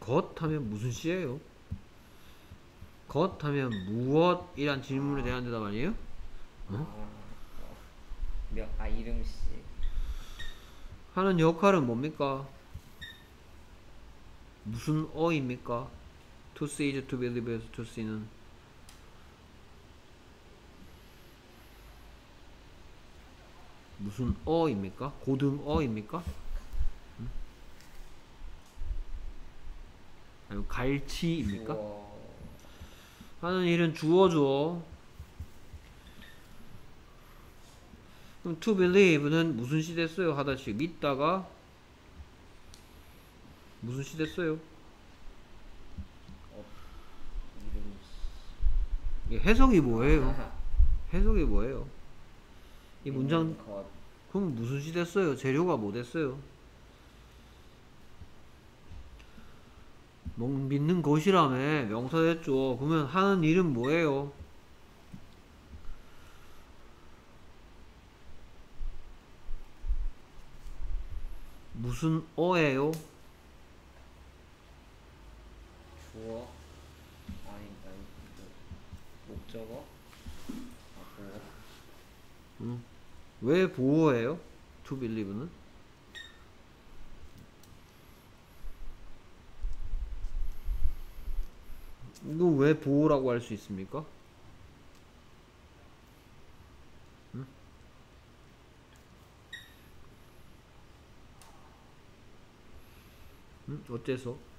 것것 하면 무슨 시예요? 것 하면 무엇이란 질문에 대한 대답 아니에요? 아, 어, 명, 아 이름 씨 하는 역할은 뭡니까? 무슨 어입니까? to see is to believe에서 to see는 무슨 어입니까? 고등어입니까? 아니면 갈치입니까? 주어 하는 일은 주어죠. 그럼 to believe는 무슨 시 됐어요? 하다시 믿다가 무슨 시 됐어요? 해석이 뭐예요? 해석이 뭐예요? 이 문장 그럼 무슨 시 됐어요? 재료가 뭐 됐어요? 믿는 것이라며 명사 됐죠. 그러면 하는 일은 뭐예요? 무슨 어예요? 주어 아니 아니 뭐, 목적어 아 보어 왜 보호해요? To believe는? 이거 왜 보호라고 할 수 있습니까? 응? 응? 어째서?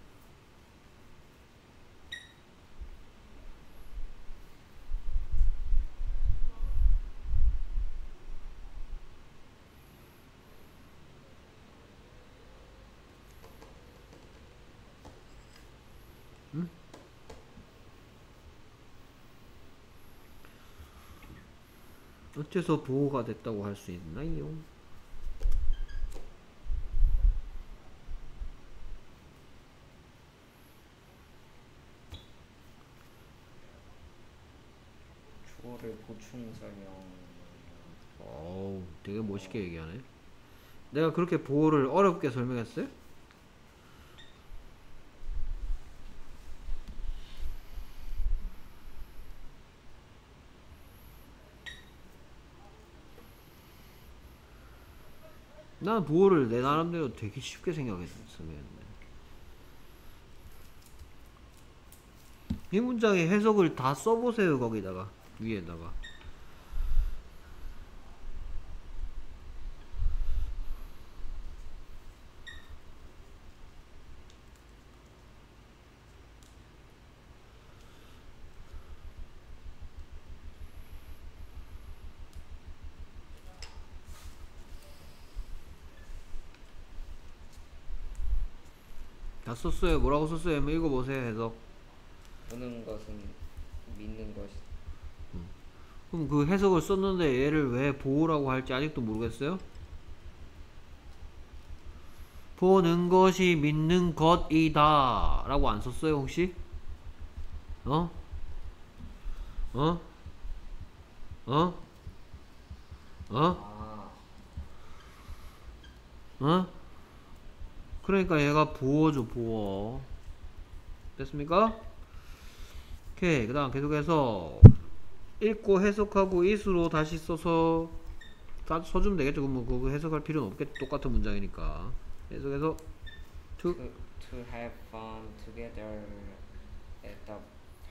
어째서 보호가 됐다고 할 수 있나요? 주어를 보충 설명 어우, 되게 멋있게 얘기하네. 내가 그렇게 보호를 어렵게 설명했어요? 난 보호를 내 나름대로 되게 쉽게 생각했었는데. 이 문장의 해석을 다 써보세요, 거기다가. 위에다가. 다 썼어요. 뭐라고 썼어요? 한번 읽어보세요, 해석. 보는 것은 믿는 것이 그럼 그 해석을 썼는데 얘를 왜 보호라고 할지 아직도 모르겠어요? 보는 것이 믿는 것이다 라고 안 썼어요 혹시? 어? 어? 어? 어? 아 어? 그러니까 얘가 보어죠 보어 됐습니까? 오케이 그 다음 계속해서 읽고 해석하고 is로 다시 써서 다 써주면 되겠죠 그럼 뭐 그거 해석할 필요는 없겠 똑같은 문장이니까 계속해서 to to, to have fun together at the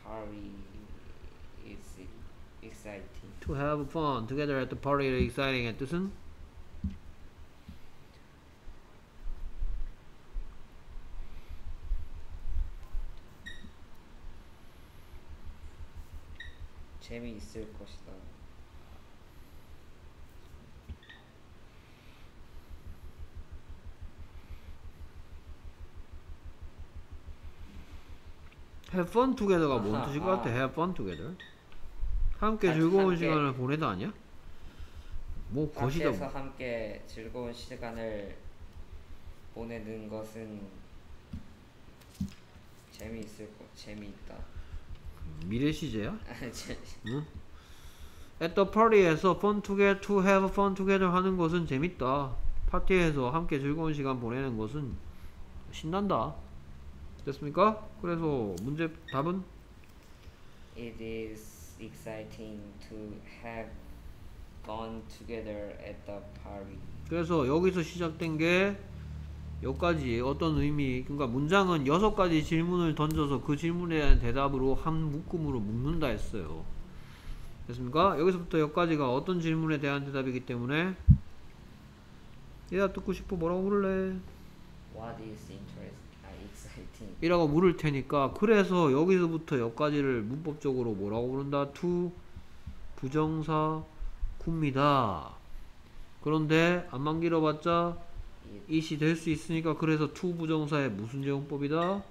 party is exciting to have fun together at the party is exciting의 뜻은 재미있을 것이다 have fun together가 뭔 뜻일 것 같아 아. have fun together 함께 한- 즐거운 함께. 시간을 보내다 아니야? 뭐 것이다 뭐. 함께 즐거운 시간을 보내는 것은 재미있을 것 재미있다 미래 시제야? 재- 응? At the party에서 fun together, to have fun together 하는 것은 재밌다. 파티에서 함께 즐거운 시간 보내는 것은 신난다. 됐습니까? 그래서 문제 답은 It is exciting to have gone together at the party. 그래서 여기서 시작된 게 여기까지 어떤 의미 그러니까 문장은 여섯 가지 질문을 던져서 그 질문에 대한 대답으로 한 묶음으로 묶는다 했어요 됐습니까? 여기서부터 여기까지가 어떤 질문에 대한 대답이기 때문에 얘가 듣고 싶어 뭐라고 물을래? What is interest? Uh, exciting. 이라고 물을 테니까 그래서 여기서부터 여기까지를 문법적으로 뭐라고 부른다? to 부정사 구입니다 그런데 안만 길어봤자 It이 될수 있으니까 그래서 to 부정사의 무슨 제용법이다?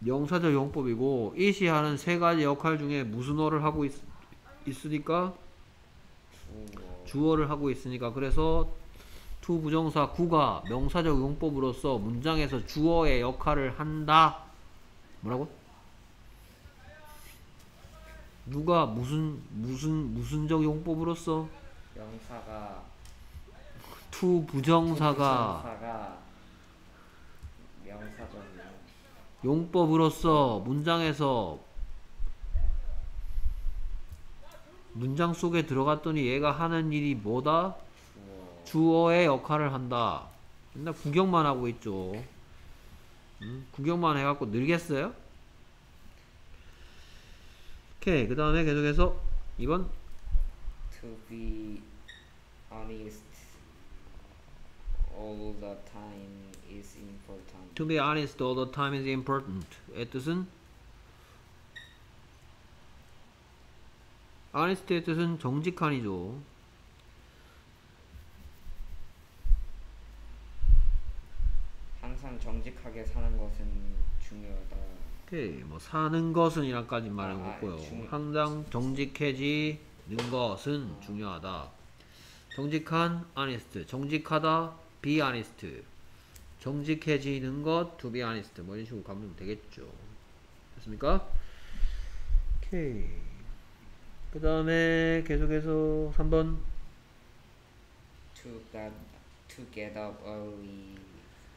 명사절 용법이고 it이 하는 세 가지 역할 중에 무슨 어를 하고 있, 있으니까 주어. 주어를 하고 있으니까 그래서 to 부정사 구가 명사적 용법으로서 문장에서 주어의 역할을 한다. 뭐라고? 누가 무슨 무슨 무슨적 용법으로서 명사가 to 부정사가 부정사가 명사적 용법으로서 문장에서 문장 속에 들어갔더니 얘가 하는 일이 뭐다? 주어. 주어 의 역할을 한다. 맨날 구경만 하고 있죠. 음, 구경만 해갖고 늘겠어요? 오케이. 그 다음에 계속해서 2번. To be honest all the time is important. To be honest all the time is important. 의 뜻은 honest의 뜻은 정직한이죠. 항상 정직하게 사는 것은 중요하다. 오케이. 뭐 사는 것은 이란까지 말한 아, 거고요. 중요- 항상 정직해지는 것은 중요하다. 정직한 honest, 정직하다 be honest, 정직해지는 것 to be honest 뭐 이런 식으로 가면 되겠죠. 됐습니까? 오케이. 그 다음에 계속해서 3번 To get to get up early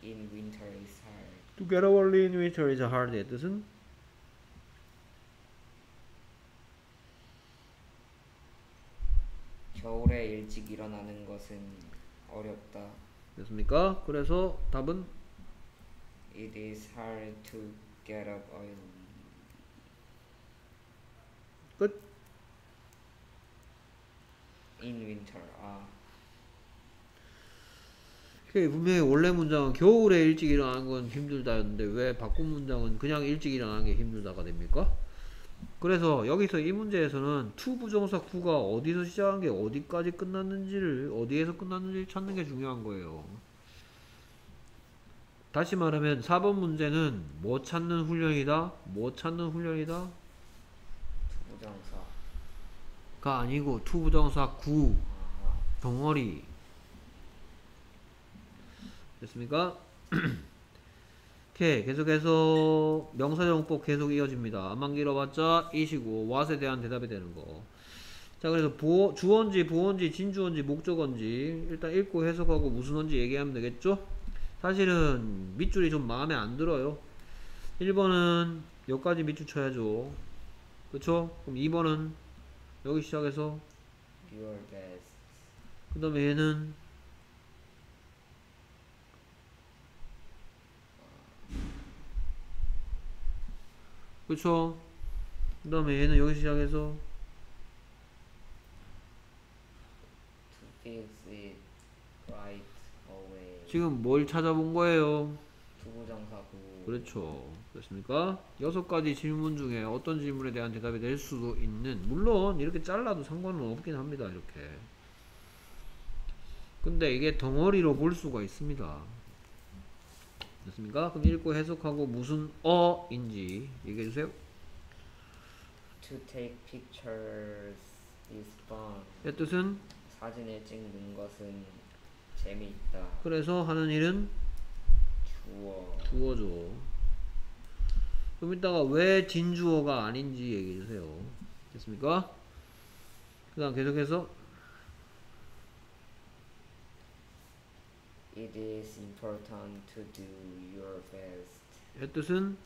in winter is hard. To get up early in winter is hard의 뜻은 겨울에 일찍 일어나는 것은 어렵다. 됐습니까? 그래서 답은 It is hard to get up early. 끝. In winter. 아, 오케이, 분명히 원래 문장은 겨울에 일찍 일어나는 건 힘들다였는데 왜 바꾼 문장은 그냥 일찍 일어나는 게 힘들다가 됩니까? 그래서 여기서 이 문제에서는 to 부정사 구가 어디서 시작한 게 어디까지 끝났는지를 어디에서 끝났는지를 찾는 게 중요한 거예요. 다시 말하면 4번 문제는 뭐 찾는 훈련이다? 뭐 찾는 훈련이다? 부정사. 가 아니고 to 부정사 구 아, 덩어리 됐습니까? *clears throat* 오케이 계속해서 명사정법 계속 이어집니다 안만 길어봤자 이시고 what에 대한 대답이 되는 거자 그래서 부어, 주어인지 부어인지 진주어인지 목적어인지 일단 읽고 해석하고 무슨 어인지 얘기하면 되겠죠? 사실은 밑줄이 좀 마음에 안 들어요 1번은 여기까지 밑줄 쳐야죠 그쵸? 그럼 2번은 여기 시작해서. 그 다음에 얘는 그쵸? 그 다음에 얘는 여기 시작해서 right. 지금 뭘 찾아본 거예요? 부부정사구. 그렇죠. 그렇습니까? 여섯 가지 질문 중에 어떤 질문에 대한 대답이 될 수도 있는 물론 이렇게 잘라도 상관은 없긴 합니다 이렇게. 근데 이게 덩어리로 볼 수가 있습니다 됐습니까? 그럼 읽고 해석하고 무슨 어인지 얘기해 주세요 To take pictures is fun. 의 뜻은 사진을 찍는 것은 재미있다. 그래서 하는 일은 주어. 주어죠. 좀 이따가 왜 진주어가 아닌지 얘기해 주세요. 됐습니까? 그 다음 계속해서 It is important to do your best. 의 뜻은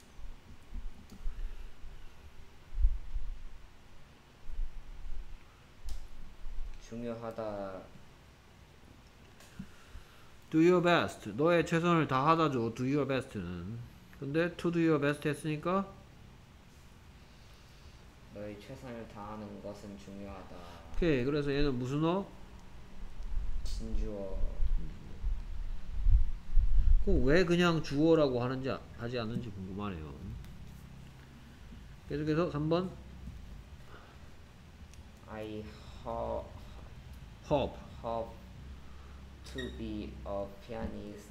중요하다. Do your best. 너의 최선을 다하다죠. Do your best는. 근데 to do your best 했으니까 너의 최선을 다하는 것은 중요하다. 오케이. 그래서 얘는 무슨 어? 진주어. 왜 그냥 주어라고 하는지 아- 하지 않는지 궁금하네요. 계속해서 3번 I ho- hope. hope to be a pianist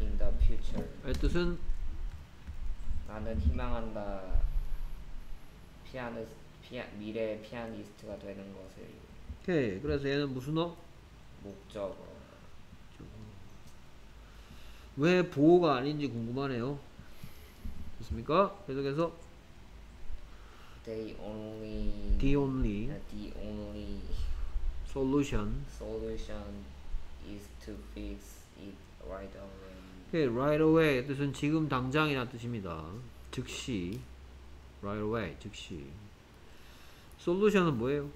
in the future. 의 뜻은 나는 희망한다. 피아니스 피아, 미래 피아니스트가 되는 것을 오케이. 그래서 얘는 무슨 어? 목적어. 왜 보호가 아닌지 궁금하네요. 됐습니까? 계속해서 They only the only uh, the only solution. solution is to fix it right away. 오케이. right away 뜻은 지금 당장이란 뜻입니다. 즉시 right away 즉시 solution은 뭐예요?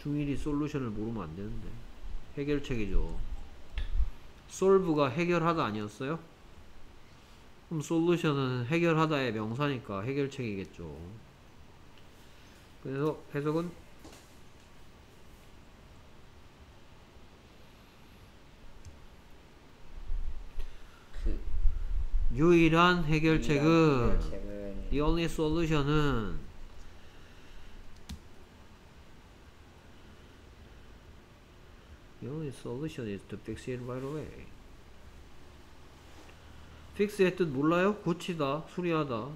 중일이 솔루션을 모르면 안 되는데 해결책이죠. Solve가 해결하다 아니었어요? 그럼 solution은 해결하다의 명사니까 해결책이겠죠. 그래서 해석은 그 유일한 해결책은 해결책은 the only solution은 the only solution is to fix it right away. fix의 뜻 몰라요? 고치다, 수리하다.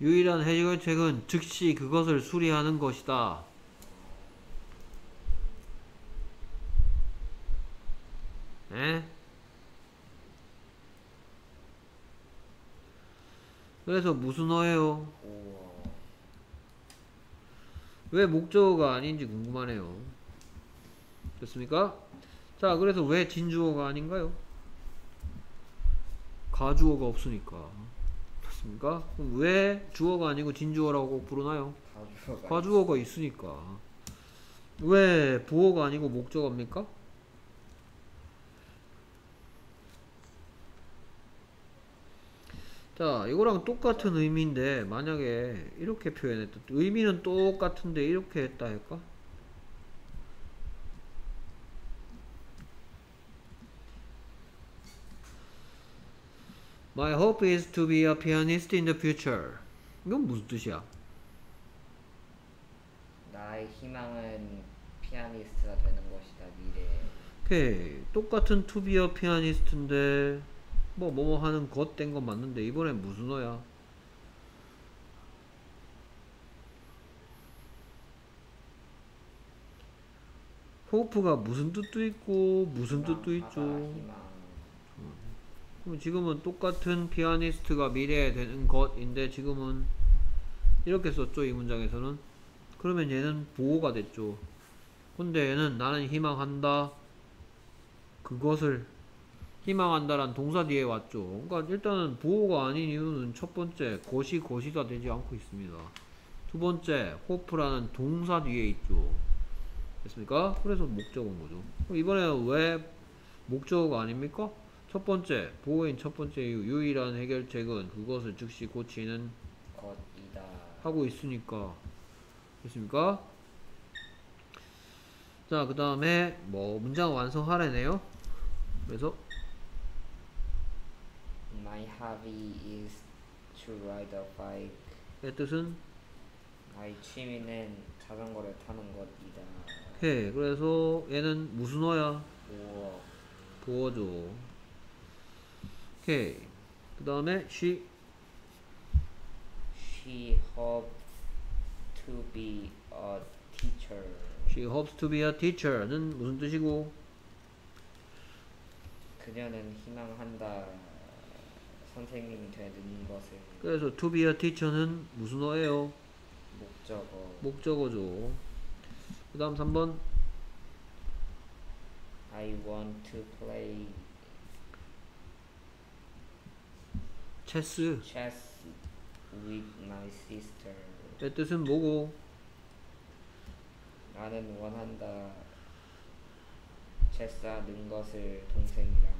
유일한 해결책은 즉시 그것을 수리하는 것이다. 에? 그래서 무슨 어예요? 왜 목적어가 아닌지 궁금하네요. 됐습니까? 자, 그래서 왜 진주어가 아닌가요? 가주어가 없으니까. 됐습니까? 그럼 왜 주어가 아니고 진주어라고 꼭 부르나요? 가주어가 가주어가 있으니까. 왜 부어가 아니고 목적어입니까? 자, 이거랑 똑같은 의미인데 만약에 이렇게 표현했다. 의미는 똑같은데 이렇게 했다 할까? My hope is to be a pianist in the future. 이건 무슨 뜻이야? 나의 희망은 피아니스트가 되는 것이다 미래. 오케이 똑같은 투비어 피아니스트인데 뭐 뭐뭐 하는 것 된 건 맞는데 이번엔 무슨 어야? 호프가 무슨 뜻도 있고 무슨 뜻도 있죠. 희망. 그럼 지금은 똑같은 피아니스트가 미래에 되는 것인데 지금은 이렇게 썼죠 이 문장에서는 그러면 얘는 보호가 됐죠 근데 얘는 나는 희망한다 그것을 희망한다란 동사 뒤에 왔죠 그러니까 일단은 보호가 아닌 이유는 첫 번째 것이 것이다 되지 않고 있습니다 두 번째 호프라는 동사 뒤에 있죠 됐습니까? 그래서 목적어인 거죠 이번에는 왜 목적어가 아닙니까? 첫 번째, 보호인 첫 번째 이유, 유일한 해결책은 그것을 즉시 고치는 것이다. 하고 있으니까. 됐습니까? 자, 그 다음에 뭐 문장 완성하래네요. 그래서 My hobby is to ride a bike. 의 뜻은 나의 취미는 자전거를 타는 것이다. 해. 그래서 얘는 무슨 어야? 우와. 보어죠. 오케이. 그 다음에 she She hoped to be a teacher. she hopes to be a teacher는 무슨 뜻이고? 그녀는 희망한다. 선생님이 되는 것을 그래서 to be a teacher는 무슨 어예요? 목적어 목적어죠. 그 다음 3번 I want to play 체스 chess with my sister. 의 뜻은 뭐고? 나는 원한다 체스하는 것을 동생이랑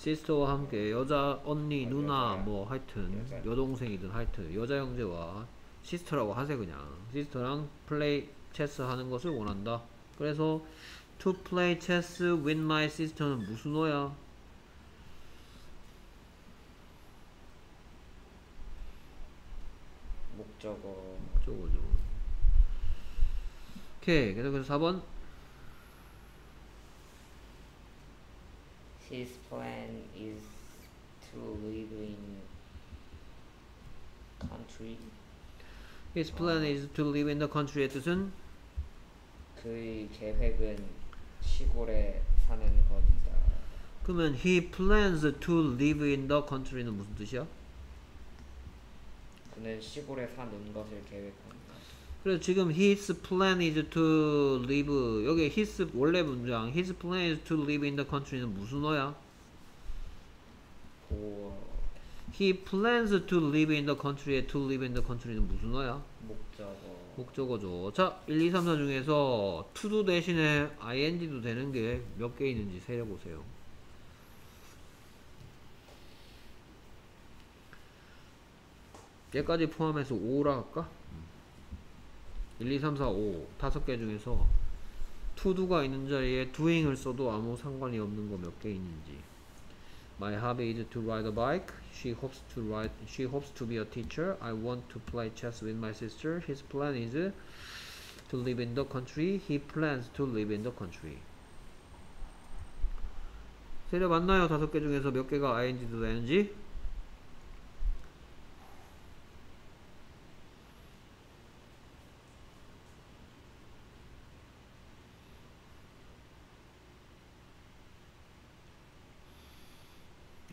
sister와 함께 여자 언니 아, 누나. 뭐 하여튼. 여동생이든 하여튼 여자 형제와 sister라고 하세 그냥 sister랑 play chess 하는 것을 원한다 그래서 to play chess with my sister는 무슨 어야? 목적어 저거죠 오케이 그래서 4번 His plan is to live in country. his plan is to live in the country의 뜻은 그의 계획은 시골에 사는 것이다. 그러면 he plans to live in the country는 무슨 뜻이야? 그는 시골에 사는 것을 계획한다. 그래서 지금 his plan is to live 여기 his 원래 문장 his plan is to live in the country는 무슨 어야? 보어 he plans to live in the country에 to live in the country는 무슨 어야? 목적어 목적어죠. 자, 1, 2, 3, 4 중에서 to do 대신에 ing도 되는 게 몇 개 있는지 세려보세요. 얘까지 포함해서 5라 할까? 1, 2, 3, 4, 5 다섯 개 중에서 to do가 있는 자리에 doing을 써도 아무 상관이 없는 거 몇 개 있는지 My hobby is to ride a bike. She hopes to ride. She hopes to be a teacher. I want to play chess with my sister. His plan is to live in the country. He plans to live in the country. 세려 맞나요? 다섯 개 중에서 몇 개가 ing도 되는지?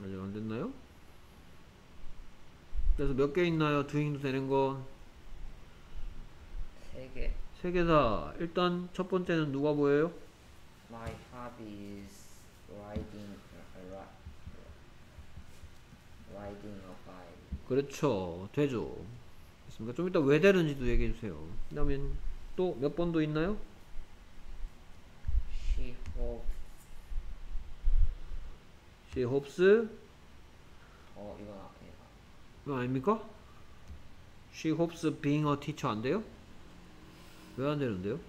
아직 안 됐나요? 그래서 몇 개 있나요? doing도 되는 건? 세 개. 세 개다. 일단 첫 번째는 누가 보여요? My hobby is riding riding a bike. 그렇죠. 되죠. 됐습니까? 좀 이따 왜 되는지도 얘기해 주세요. 그 다음에 또몇 번도 있나요? She hopes She hopes 어 앞에 이거 아닙니까? She hopes being a teacher 안 돼요? 왜 안 되는데요?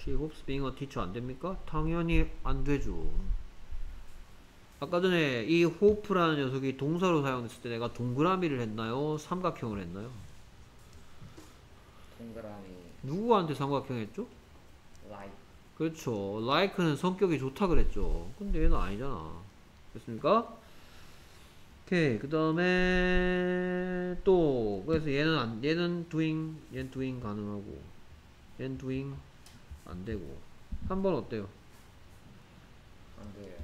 She hopes being a teacher 안 됩니까? 당연히 안 되죠. 아까 전에 이 hope라는 녀석이 동사로 사용됐을 때 내가 동그라미를 했나요? 삼각형을 했나요? 동그라미 누구한테 삼각형 했죠? 그렇죠. like는 성격이 좋다 그랬죠. 근데 얘는 아니잖아. 됐습니까? 오케이. 그 다음에 또 그래서 얘는 안 얘는 doing 얘는 doing 가능하고 얘는 doing 안 되고 3번 어때요? 안 돼요.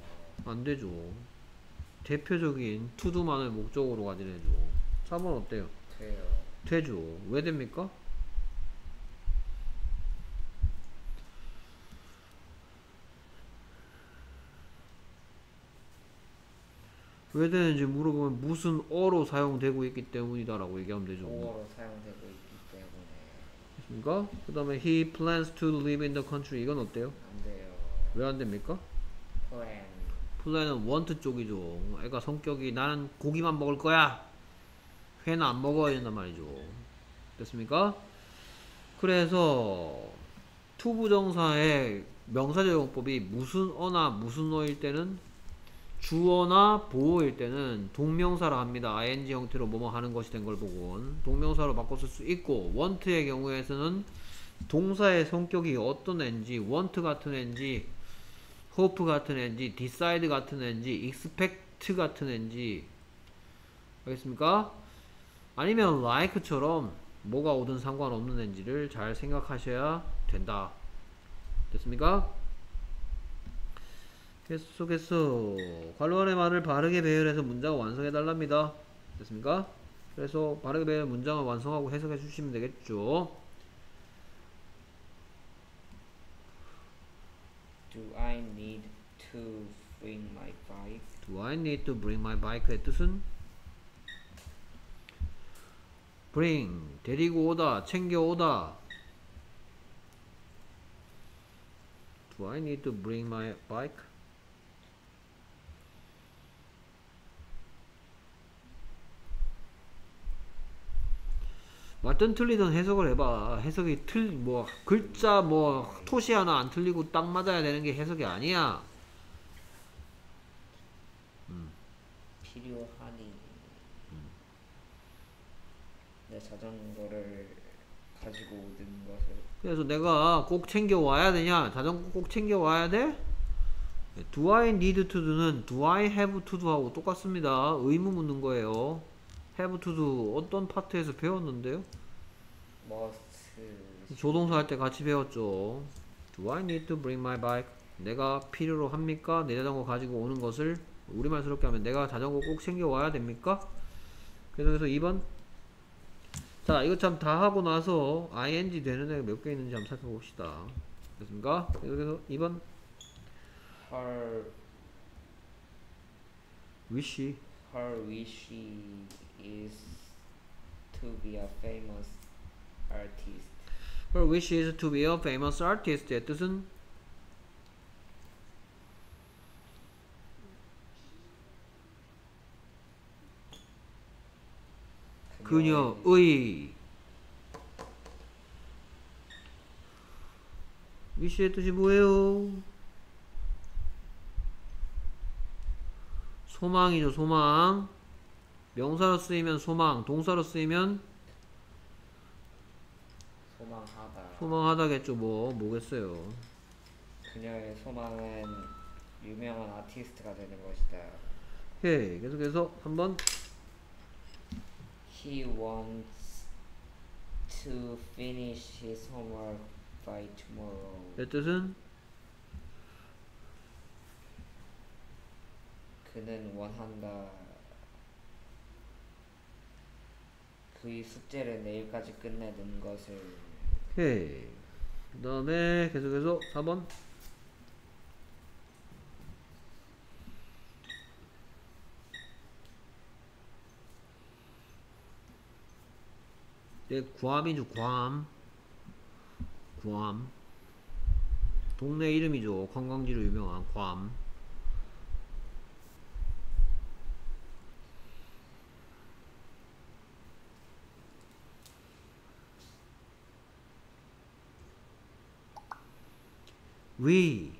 안 되죠. 대표적인 to do만을 목적으로 가진 애죠. 3번 어때요? 돼요. 되죠. 왜 됩니까? 왜 되는지 물어보면 무슨 어로 사용되고 있기 때문이다라고 얘기하면 되죠. 보어로 사용되고 있기 때문에 됐습니까? 그 다음에 he plans to live in the country 이건 어때요? 안 돼요. 왜 안 됩니까? plan plan은 want 쪽이죠. 애가 성격이 나는 고기만 먹을 거야. 회는 안 먹어야 된단 말이죠. 됐습니까? 그래서 to부정사의 명사적 용법이 무슨 어나 무슨 어일 때는 주어나 보어일 때는 동명사라 합니다. ing 형태로 뭐뭐 하는 것이 된 걸 보곤 동명사로 바꿔 쓸 수 있고 want의 경우에서는 동사의 성격이 어떤 애인지 want 같은 애인지 hope 같은 애인지 decide 같은 애인지 expect 같은 애인지 알겠습니까? 아니면 like처럼 뭐가 오든 상관없는 애인지를 잘 생각하셔야 된다. 됐습니까? 계속해서 괄호 안의 말을 바르게 배열해서 문장을 완성해 달랍니다. 됐습니까? 그래서 바르게 배열 문장을 완성하고 해석해 주시면 되겠죠. Do I need to bring my bike? Do I need to bring my bike의 뜻은? bring, 데리고 오다, 챙겨 오다. Do I need to bring my bike? 맞든 틀리든 해석을 해봐. 해석이 틀, 뭐, 글자, 뭐, 토시 하나 안 틀리고 딱 맞아야 되는 게 해석이 아니야. 필요하니 내 자전거를 가지고 오는 것을 그래서 내가 꼭 챙겨 와야 되냐? 자전거 꼭 챙겨 와야 돼? Do I need to는 do I have to do하고 똑같습니다. 의무 묻는 거예요. Have to do 어떤 파트에서 배웠는데요? must 조동사 할 때 같이 배웠죠. Do I need to bring my bike? 내가 필요로 합니까? 내 자전거 가지고 오는 것을 우리말스럽게 하면 내가 자전거 꼭 챙겨 와야 됩니까? 그래서 그래서 2번 자 이거 참 다 하고 나서 ing 되는 애가 몇 개 있는지 한번 살펴봅시다. 됐습니까? 그래서 그래서 2번 her wish her wish is to be a famous artist her wish is to be a famous artist의 뜻은 그녀의 wish의 뜻이 뭐예요? 소망이죠 소망 명사로 쓰이면 소망 동사로 쓰이면 소망하다. 소망하다겠죠 뭐. 뭐겠어요? 그녀의 소망은 유명한 아티스트가 되는 것이다. 오케이 계속해서 한번. He wants to finish his homework by tomorrow. 내 뜻은? 그는 원한다. 그의 숙제를 내일까지 끝내는 것을. 오케이. 그 다음에 계속해서 4번. 네, 괌이죠 괌괌 동네 이름이죠. 관광지로 유명한 괌위 we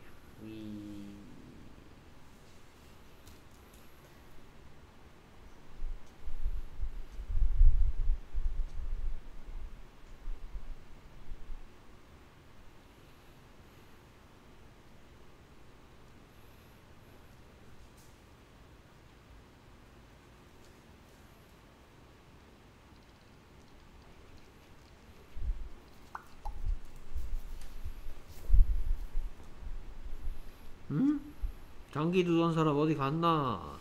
장기 두던 사람 어디 갔나?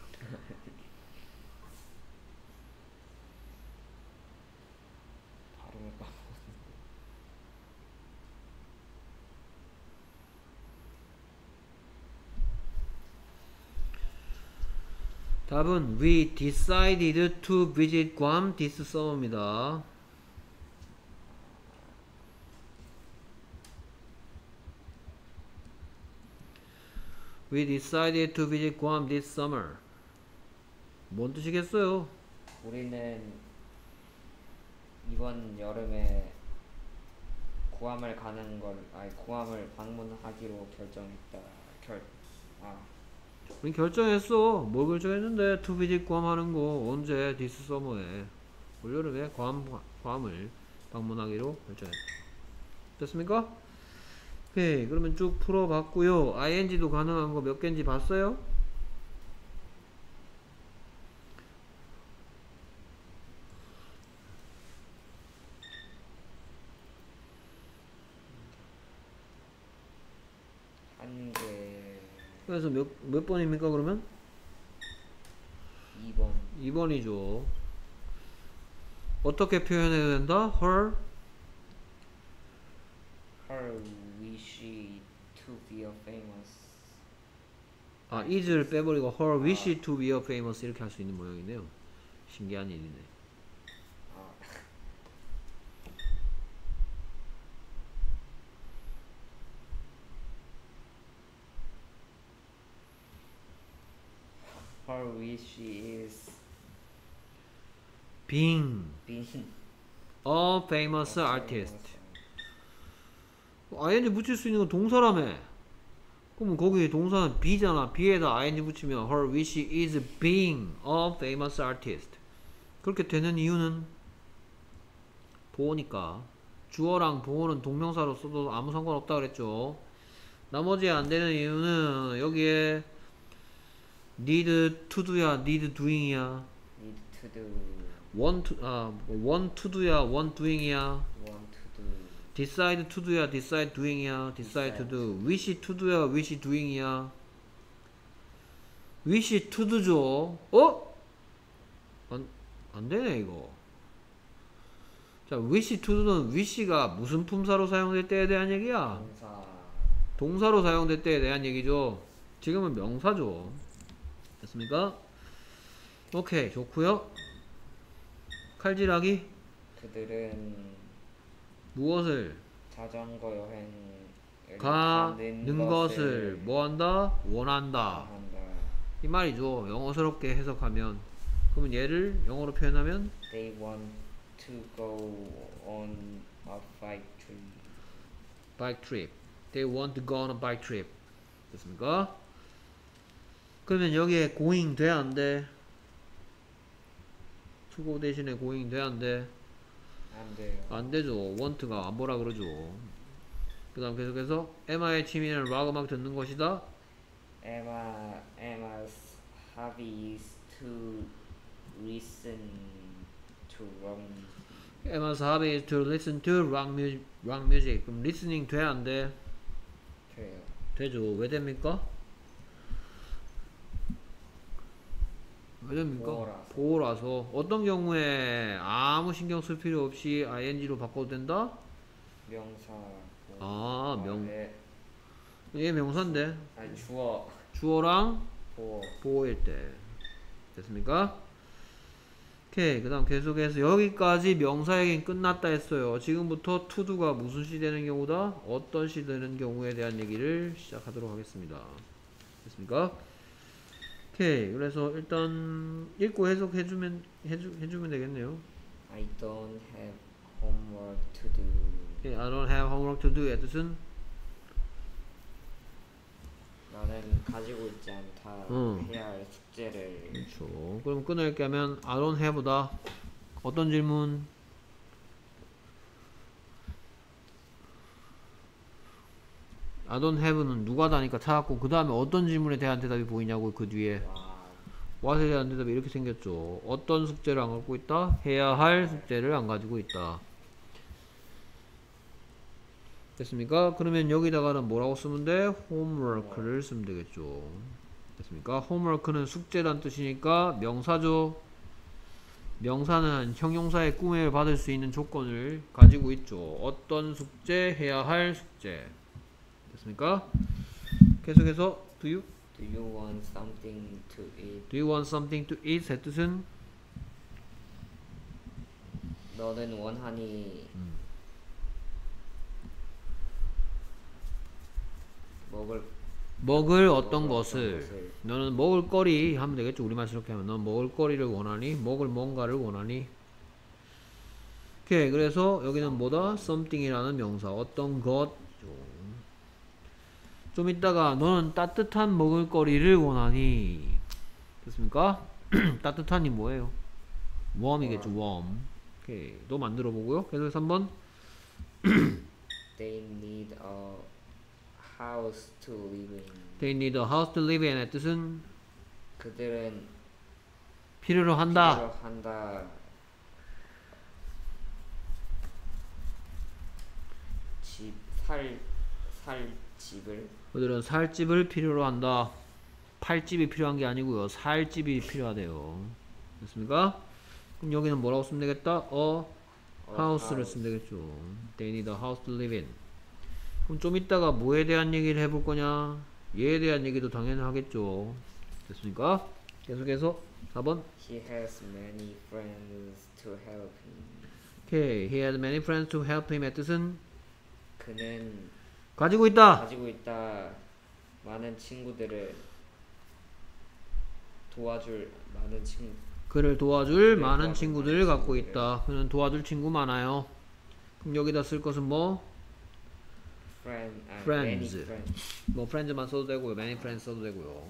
답은 We decided to visit Guam this summer입니다. We decided to visit Guam this summer. 뭔 뜻이겠어요? 우리는 이번 여름에 구암을 가는 걸 아니 구암을 방문하기로 결정했다. 결 아, 우리 결정했어. 뭘 결정했는데? To visit Guam 하는 거 언제? This summer에 올여름에 괌 괌을 방문하기로 결정했다. 됐습니까? 오케이 그러면 쭉 풀어봤고요. ing도 가능한 거 몇 개인지 봤어요? 한 개. 그래서 몇, 몇 번입니까 그러면? 2번 2번이죠. 어떻게 표현해야 된다? her her wish to be a famous 아 is를 빼버리고 her wish to be a famous 이렇게 할 수 있는 모양이네요. 신기한 일이네. 아, her wish is being being a famous artist. ing 붙일 수 있는 건 동사라며. 그러면 거기 동사는 be잖아. be에다 ing 붙이면 her wish is being a famous artist. 그렇게 되는 이유는 보호니까. 주어랑 보호는 동명사로 써도 아무 상관없다 그랬죠. 나머지 안 되는 이유는 여기에 need to do야, need doing이야. need to do want to, 아, want to do야, want doing이야. Decide to do야, decide doing이야. decide to do. wish to do야, wish doing이야. wish to do죠. 어? 안, 안 되네, 이거. 자, wish to do는 wish가 무슨 품사로 사용될 때에 대한 얘기야? 동사 동사로 사용될 때에 대한 얘기죠. 지금은 명사죠. 됐습니까? 오케이, 좋고요 칼질하기 그들은 무엇을 자전거 여행 가는 것을 뭐 한다? 원한다. 한다. 이 말이죠. 영어스럽게 해석하면 그러면 얘를 영어로 표현하면 They want to go on a bike trip. bike trip. They want to go on a bike trip. 됐습니까? 그러면 여기에 going 돼안 돼? 투고 대신에 going 돼안 돼? 안 돼요. 안 되죠. want가 안 보라 그러죠. 그 다음 계속해서 에마의 취미는 락 음악 듣는 것이다. Emma Emma's hobby is to listen to rock music. Emma's hobby is to listen to rock music. rock music. 그럼 listening 돼 안 돼? 돼요. 되죠. 왜 됩니까? 왜 됩니까? 보호라서. 보호라서. 어떤 경우에 아무 신경 쓸 필요 없이 ing로 바꿔도 된다? 명사. 뭐, 아, 명- 예. 얘 명사인데 아니 주어 주어랑 보어. 보호일 때 됐습니까? 오케이 그 다음 계속해서 여기까지 명사 얘기는 끝났다 했어요 지금부터 투두가 무슨 시 되는 경우다 어떤 시 되는 경우에 대한 얘기를 시작하도록 하겠습니다 됐습니까? 오케이. 그래서 일단 읽고 해석해주면 해주, 해주면 되겠네요. I don't have homework to do. 오케이, I don't have homework to do의 뜻은 나는 가지고 있지 않다. 응. 해야 할 숙제를. 그렇죠. 그럼 끊을게 하면 I don't have다. 어떤 질문 I don't have는 누가 다니까 찾았고 그 다음에 어떤 질문에 대한 대답이 보이냐고 그 뒤에 와 what에 대한 대답이 이렇게 생겼죠 어떤 숙제를 안 갖고 있다? 해야 할 숙제를 안 가지고 있다 됐습니까? 그러면 여기다가는 뭐라고 쓰면 돼? homework를 쓰면 되겠죠 됐습니까? homework는 숙제란 뜻이니까 명사죠 명사는 형용사의 꾸며를 받을 수 있는 조건을 가지고 있죠 어떤 숙제? 해야 할 숙제 됐습니까? 계속해서 do you? Do you want something to eat? Do you want something to eat? 의 뜻은? 너는 원하니? 먹을 먹을 어떤 것을? 것을. 너는 먹을 거리 하면 되겠죠. 우리말스럽게 하면. 넌 먹을 거리를 원하니? 먹을 뭔가를 원하니? 오케이. 그래서 여기는 뭐다? something이라는 명사. 어떤 것 좀 이따가 너는 따뜻한 먹을 거리를 원하니? 됐습니까? *clears throat* 따뜻한이 뭐예요? warm이겠죠 warm 오케이. 또 만들어 보고요. 계속해서 한번. *clears throat* They need a house to live in. they need a house to live in 의 뜻은? 그들은 필요로 한다. 필요로 한다. 집, 살, 살 집을 그들은 살 집을 필요로 한다. 팔집이 필요한 게 아니고요. 살집이 필요하대요. 됐습니까? 그럼 여기는 뭐라고 쓰면 되겠다? 어 house를 house. 쓰면 되겠죠. They need a house to live in. 그럼 좀 이따가 뭐에 대한 얘기를 해볼 거냐? 얘에 대한 얘기도 당연히 하겠죠. 됐습니까? 계속해서 4번. He has many friends to help him. 오케이. He had many friends to help him의 뜻은 그는 가지고 있다. 가지고 있다 많은 친구들을 도와줄 많은 친구 그를 도와줄 네, 많은 친구들을 갖고 친구들. 있다. 그는 도와줄 친구 많아요. 그럼 여기다 쓸 것은 뭐? friend 아, Friends. friends 뭐 friends만 써도 되고요. many friends 써도 되고요.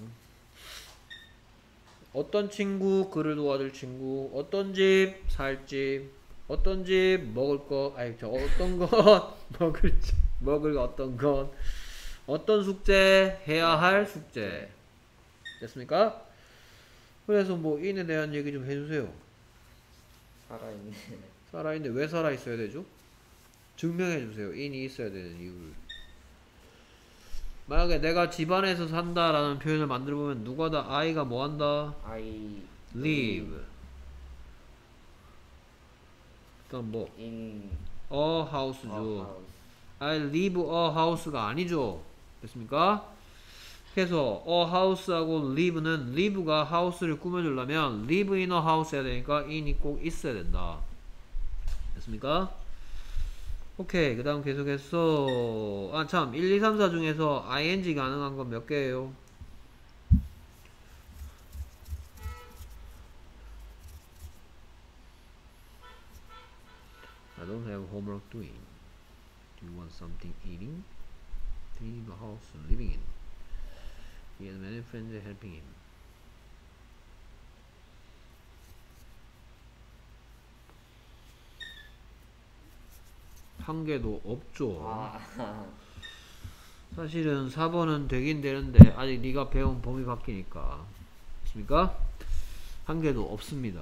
어떤 친구 그를 도와줄 친구 어떤 집 살 집 어떤 집 먹을 거 아니 저 어떤 것 먹을 집, 먹을 어떤 것 어떤 숙제 해야 할 숙제 됐습니까? 그래서 뭐 인에 대한 얘기 좀 해주세요. 살아있는 *laughs* 살아있는데 왜 살아 있어야 되죠? 증명해 주세요. 인이 있어야 되는 이유를. 만약에 내가 집안에서 산다 라는 표현을 만들어 보면 누가 다 아이가 뭐 한다? I live. 그다음 뭐 in a house죠. I live a house가 아니죠. 됐습니까? 그래서 a house하고 live는 live가 house를 꾸며주려면 live in a house 해야 되니까 in이 꼭 있어야 된다. 됐습니까? 오케이. 그 다음 계속해서 아 참 1, 2, 3, 4 중에서 ing 가능한 건 몇 개예요? I don't have homework doing. You want something eating? Cleaning the house and living in. He has many friends helping him. 한 개도 없죠. 아 사실은 4번은 되긴 되는데 아직 네가 배운 범위 바뀌니까. 맞습니까? 한 개도 없습니다.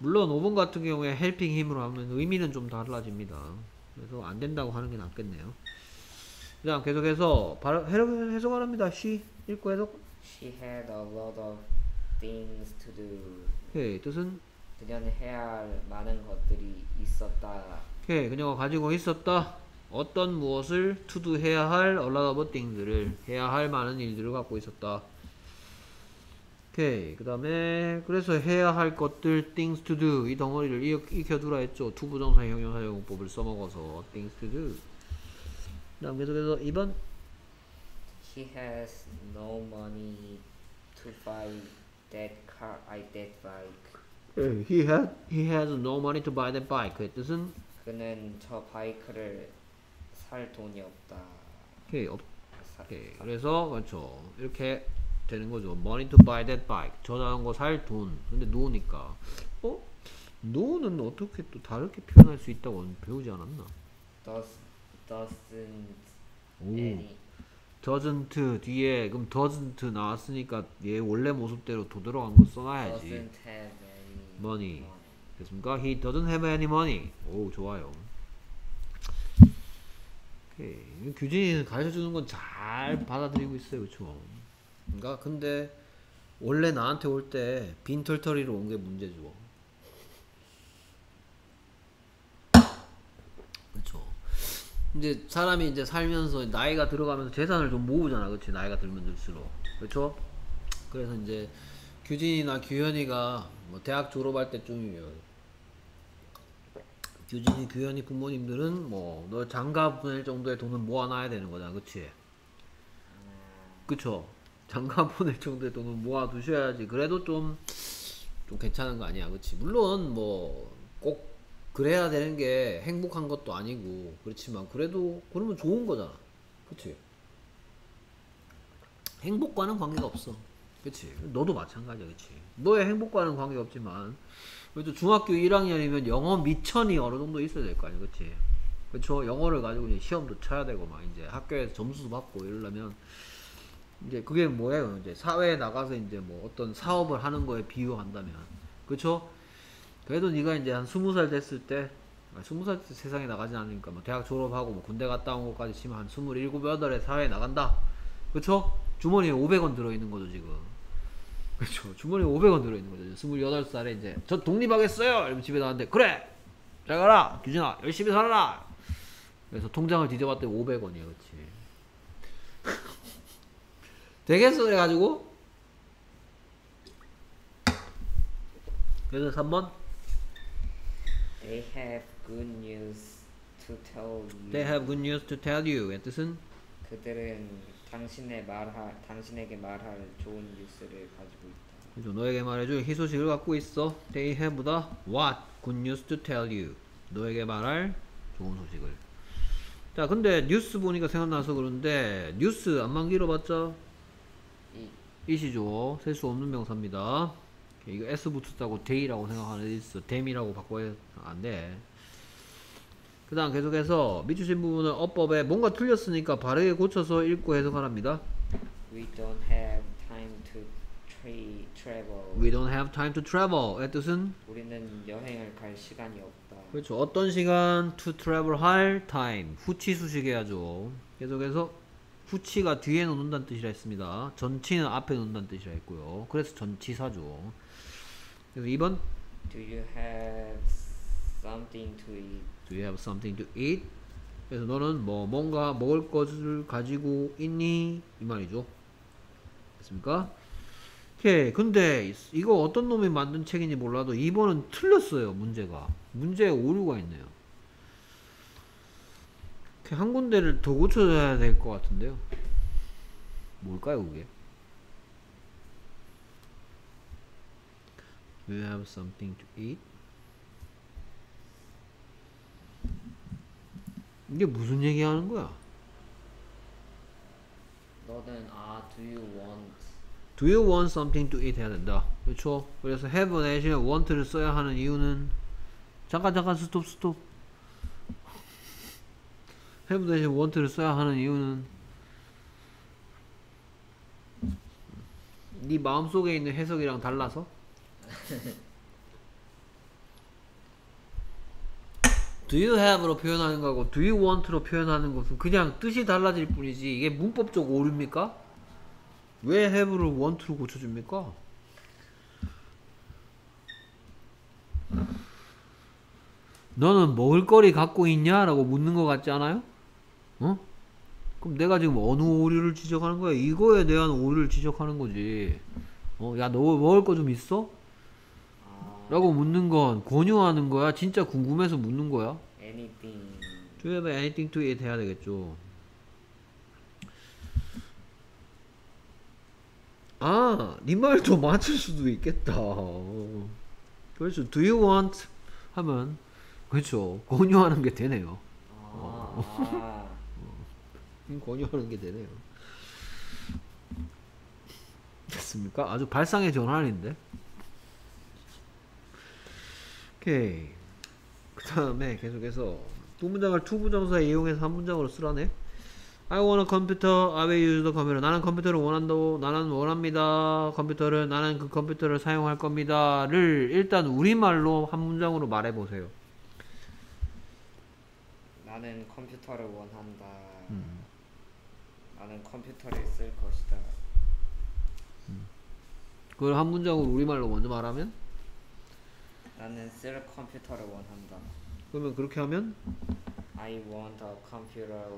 물론 5번 같은 경우에 헬핑 힘으로 하면 의미는 좀 달라집니다. 그래서 안 된다고 하는 게 낫겠네요. 그 다음 계속해서 바로 해석, 해석하랍니다. she 읽고 해석. she had a lot of things to do 오케이 뜻은 그녀는 해야 할 많은 것들이 있었다 오케이 그녀가 가지고 있었다. 어떤 무엇을 to do 해야 할 a lot of things를 해야 할 많은 일들을 갖고 있었다. 오케이 그 다음에 그래서 해야 할 것들 things to do 이 덩어리를 익- 익혀두라 했죠. to부정사 형용사 용법을 써먹어서 things to do. 그 다음 계속해서 2번 he has no money to buy that car I that bike he had he has no money to buy that bike 그 뜻은 그는 저 bike를 살 돈이 없다 오케이 없 사, 오케이. 사- 그래서 그렇죠. 이렇게 되는 거죠. Money to buy that bike. 저 자전거 살 돈. 근데 노니까. 어? 노는 어떻게 또 다르게 표현할 수 있다고 배우지 않았나? does doesn't 오. any doesn't 뒤에 그럼 doesn't 나왔으니까 얘 원래 모습대로 도들어간 거 써놔야지. doesn't have any Money. 됐습니까? He doesn't have any money. 오 좋아요. 오케이. 규진이는 가르쳐 주는 건 잘 받아들이고 있어요, 그렇죠? 그러니까 근데 원래 나한테 올 때 빈털터리로 온 게 문제죠. 그렇죠. 이제 사람이 이제 살면서 나이가 들어가면서 재산을 좀 모으잖아, 그렇지? 나이가 들면 들수록, 그렇죠? 그래서 이제 규진이나 규현이가 뭐 대학 졸업할 때쯤이면 규진이, 규현이 부모님들은 뭐 너 장가 보낼 정도의 돈은 모아놔야 되는 거잖아, 그치? 그쵸? 장가 보낼 정도의 돈을 모아 두셔야지. 그래도 좀, 좀 괜찮은 거 아니야, 그치? 물론 뭐 꼭 그래야 되는 게 행복한 것도 아니고 그렇지만 그래도 그러면 좋은 거잖아, 그치? 행복과는 관계가 없어. 그치? 너도 마찬가지야, 그치? 너의 행복과는 관계가 없지만, 그래도 중학교 1학년이면 영어 미천이 어느 정도 있어야 될 거 아니야, 그치? 그쵸? 영어를 가지고 이제 시험도 쳐야 되고, 막 이제 학교에서 점수도 받고 이러려면, 이제 그게 뭐예요? 이제 사회에 나가서 이제 뭐 어떤 사업을 하는 거에 비유한다면, 그쵸? 그래도 네가 이제 한 스무 살 됐을 때, 아, 20살 때 세상에 나가진 않으니까 뭐 대학 졸업하고 뭐 군대 갔다 온 것까지 치면 한 27, 8에 사회에 나간다. 그쵸? 주머니에 500원 들어있는 거죠, 지금. 그쵸? 주머니에 500원 들어있는 거죠. 28살에 이제 저 독립하겠어요! 이러면 집에 나왔는데 그래! 잘 가라! 규진아 열심히 살아라! 그래서 통장을 뒤져봤더니 500원이에요, 그치? 되겠어, 그래가지고? 그래서 3번 They have good news to tell you. They have good news to tell you. 의 뜻은 그들은 당신의 말할 당신에게 말할 좋은 뉴스를 가지고 있다. 그죠. 너에게 말해줄 희소식을 갖고 있어. They have보다 what good news to tell you. 너에게 말할 좋은 소식을. 자, 근데 뉴스 보니까 생각나서 그런데 뉴스 안만 길어봤자 이 이시죠. 셀 수 없는 명사입니다. 이거 S 붙었다고 day라고 생각하는 있어. dam이라고 바꿔야 안 돼. 그 다음 계속해서 밑주신 부분은 어법에 뭔가 틀렸으니까 바르게 고쳐서 읽고 해석하랍니다. We don't have time to tra- travel. We don't have time to travel. 의 뜻은 우리는 여행을 갈 시간이 없다. 그렇죠. 어떤 시간 to travel 할 time. 후치 수식 해야죠. 계속해서 후치가 뒤에 놓는다는 뜻이라 했습니다. 전치는 앞에 놓는다는 뜻이라 했고요. 그래서 전치사죠. 그래서 2번 Do you have something to eat? Do you have something to eat? 그래서 너는 뭐 뭔가 먹을 것을 가지고 있니? 이 말이죠. 됐습니까? 오케이. 근데 이거 어떤 놈이 만든 책인지 몰라도 2번은 틀렸어요. 문제가. 문제에 오류가 있네요. 한 군데를 더 고쳐줘야 될 것 같은데요. 뭘까요, 그게? Do you have something to eat? 이게 무슨 얘기 하는 거야? 너는 아 do you want Do you want something to eat 해야 된다. 그렇죠? 그래서 have 대신에 want를 써야 하는 이유는 잠깐 잠깐 스톱 스톱. Have 대신에 want를 써야 하는 이유는 네 마음속에 있는 해석이랑 달라서 *laughs* Do you have로 표현하는 거하고 Do you want로 표현하는 것은 그냥 뜻이 달라질 뿐이지 이게 문법적 오류입니까? 왜 have를 want로 고쳐줍니까? 너는 먹을 거리 갖고 있냐? 라고 묻는 것 같지 않아요? 어? 그럼 내가 지금 어느 오류를 지적하는 거야? 이거에 대한 오류를 지적하는 거지. 어, 야, 너 먹을 거 좀 있어? 아 라고 묻는 건 권유하는 거야? 진짜 궁금해서 묻는 거야? anything Do you have anything to eat 해야 되겠죠. 아, 네 말도 맞을 수도 있겠다. 그렇죠. Do you want 하면 그렇죠. 권유하는 게 되네요. 아, 아 음, 권유하는 게 되네요. 됐습니까? 아주 발상의 전환인데. 오케이. 그 다음에 계속해서 두 문장을 to 부정사에 이용해서 한 문장으로 쓰라네. I want a computer. I will use the computer. 나는 컴퓨터를 원한다고. 나는 원합니다. 컴퓨터를. 나는 그 컴퓨터를 사용할 겁니다.를 일단 우리말로 한 문장으로 말해보세요. 나는 컴퓨터를 원한다. 음. 나는 컴퓨터를 쓸 것이다. 그걸 한 문장으로 우리말로 먼저 말하면 나는 쓸 컴퓨터를 원한다. 그러면 그렇게 하면 I want a computer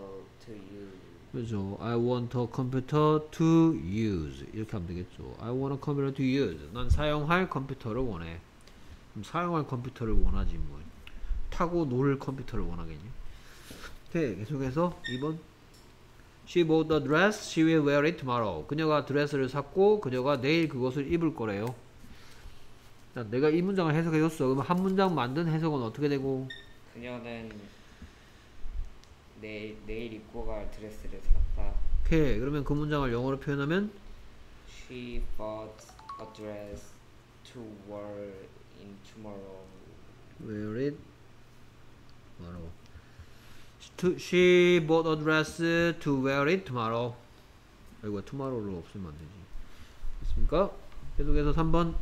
to use. 그죠. I want a computer to use. 이렇게 하면 되겠죠. I want a computer to use. 난 사용할 컴퓨터를 원해. 그럼 사용할 컴퓨터를 원하지 뭐. 타고 놀 컴퓨터를 원하겠니? 오케이. 계속해서 2번. She bought the dress. She will wear it tomorrow. 그녀가 드레스를 샀고 그녀가 내일 그것을 입을 거래요. 자, 내가 이 문장을 해석해줬어. 그러면 한 문장 만든 해석은 어떻게 되고? 그녀는 내일 내일 입고 갈 드레스를 샀다. 오케이. 그러면 그 문장을 영어로 표현하면 She bought a dress to wear in tomorrow. wear it tomorrow. To, she bought a dress to wear it tomorrow. 이거 tomorrow를 없으면 안 되지. 됐습니까? 계속해서 3번.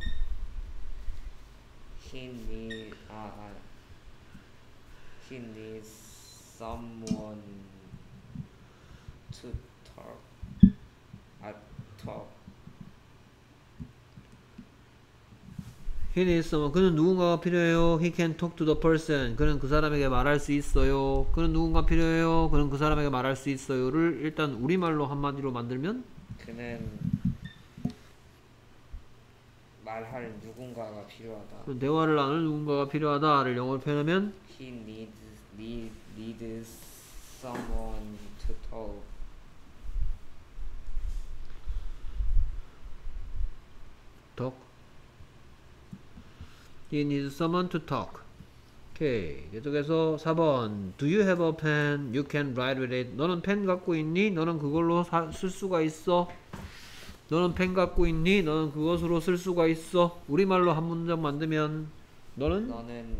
He need 아, 아 He needs someone to talk. Uh, talk. He needs someone. 그는 누군가가 필요해요. He can talk to the person. 그는 그 사람에게 말할 수 있어요. 그는 누군가 필요해요. 그는 그 사람에게 말할 수 있어요를 일단 우리말로 한마디로 만들면 그는 말할 누군가가 필요하다. 그 대화를 나눌 누군가가 필요하다를 영어로 표현하면 He needs need, needs someone to talk. talk. He needs someone to talk. 오케이. 계속해서 4번. Do you have a pen? You can write with it. 너는 펜 갖고 있니? 너는 그걸로 사- 쓸 수가 있어. 너는 펜 갖고 있니? 너는 그것으로 쓸 수가 있어. 우리말로 한 문장 만들면 너는 너는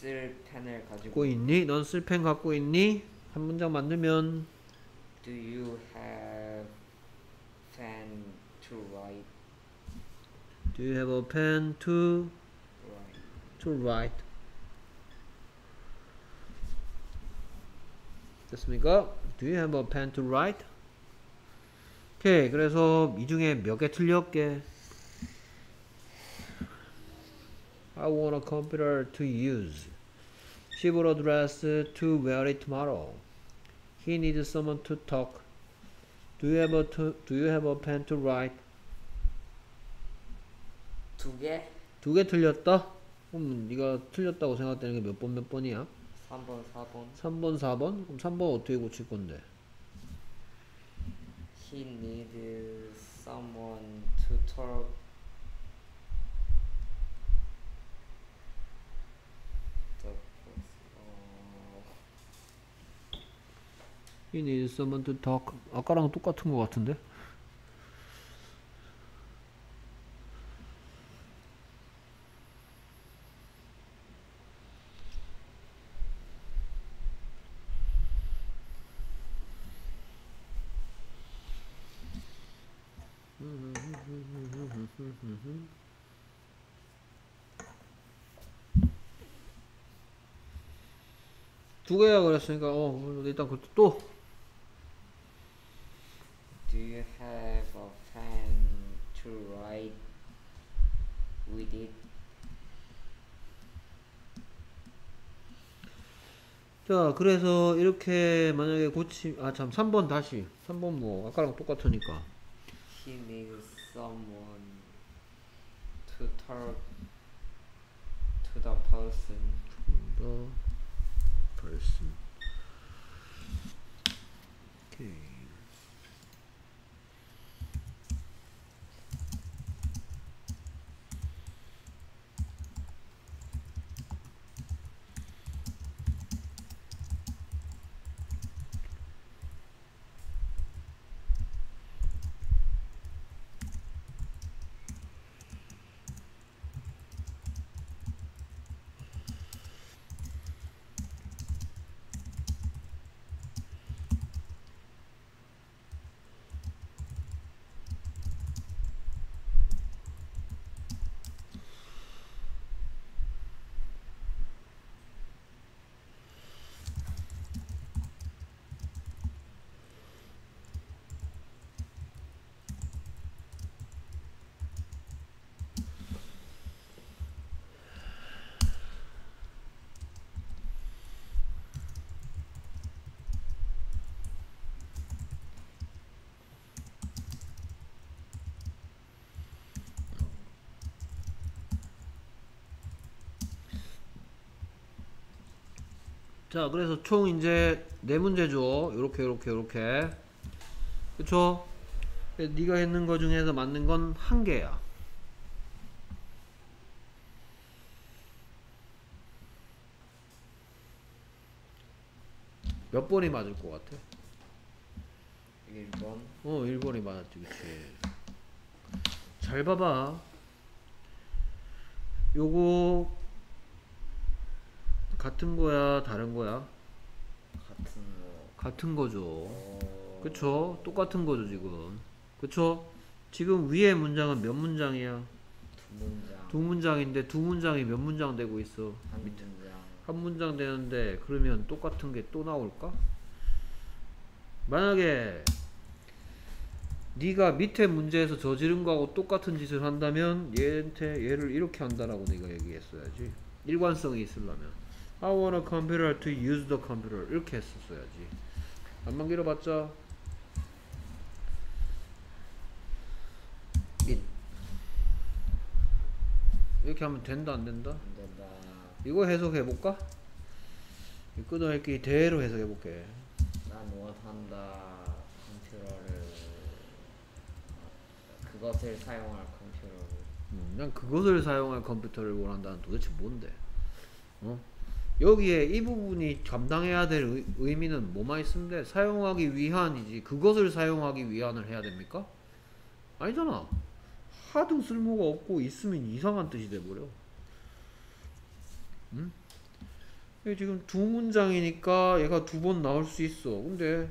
쓸 펜을 가지고 있니? 넌 쓸 펜 갖고 있니? 한 문장 만들면 Do you have pen? Do you have a pen to Write. to write? 됐습니까? Do you have a pen to write? 오케이. 그래서 이 중에 몇 개 틀렸게? I want a computer to use. She bought a dress to wear it tomorrow. He needs someone to talk. Do you have a to, do you have a pen to write? 두 개? 두 개 틀렸다? 그럼 네가 틀렸다고 생각되는 게 몇 번 몇 번이야? 3번, 4번. 3번, 4번? 그럼 3번 어떻게 고칠 건데? He needs someone to talk. 어, He needs someone to talk. 아까랑 똑같은 거 같은데? 두 개야 그랬으니까 어 일단 그것도 또 Do you have a pen to write with it? 자, 그래서 이렇게 만약에 고치, 아, 참, 3번 다시. 3번 뭐, 아까랑 똑같으니까. He needs someone to talk to the person. The person. 오케이. 자, 그래서 총 이제 네 문제죠. 요렇게, 요렇게, 요렇게. 그쵸? 네가 했는 거 중에서 맞는 건 한 개야. 몇 번이 맞을 것 같아? 1번. 어, 1번이 맞았지, 그치. 잘 봐봐. 요거, 같은 거야, 다른 거야? 같은 거. 같은 거죠. 어, 그쵸? 똑같은 거죠, 지금. 그쵸? 지금 위에 문장은 몇 문장이야? 두 문장. 두 문장인데 두 문장이 몇 문장 되고 있어? 한 밑에. 문장. 한 문장 되는데 그러면 똑같은 게 또 나올까? 만약에 네가 밑에 문제에서 저지른 거하고 똑같은 짓을 한다면 얘한테 얘를 이렇게 한다라고 네가 얘기했어야지 일관성이 있으려면 I want a computer to use the computer 이렇게 했었어야지 안만 길어봤자 it 이렇게 하면 된다 안 된다? 안 된다. 이거 해석해볼까? 이 끊어읽기 대로 해석해볼게 난 원한다 컴퓨터를 아, 그것을 사용할 컴퓨터를 음, 난 그것을 사용할 컴퓨터를 원한다는 도대체 뭔데? 어? 여기에 이 부분이 감당해야 될 의, 의미는 뭐만 있으면 돼? 사용하기 위한이지 그것을 사용하기 위한을 해야 됩니까? 아니잖아 하등 쓸모가 없고 있으면 이상한 뜻이 돼버려 음? 지금 두 문장이니까 얘가 두 번 나올 수 있어 근데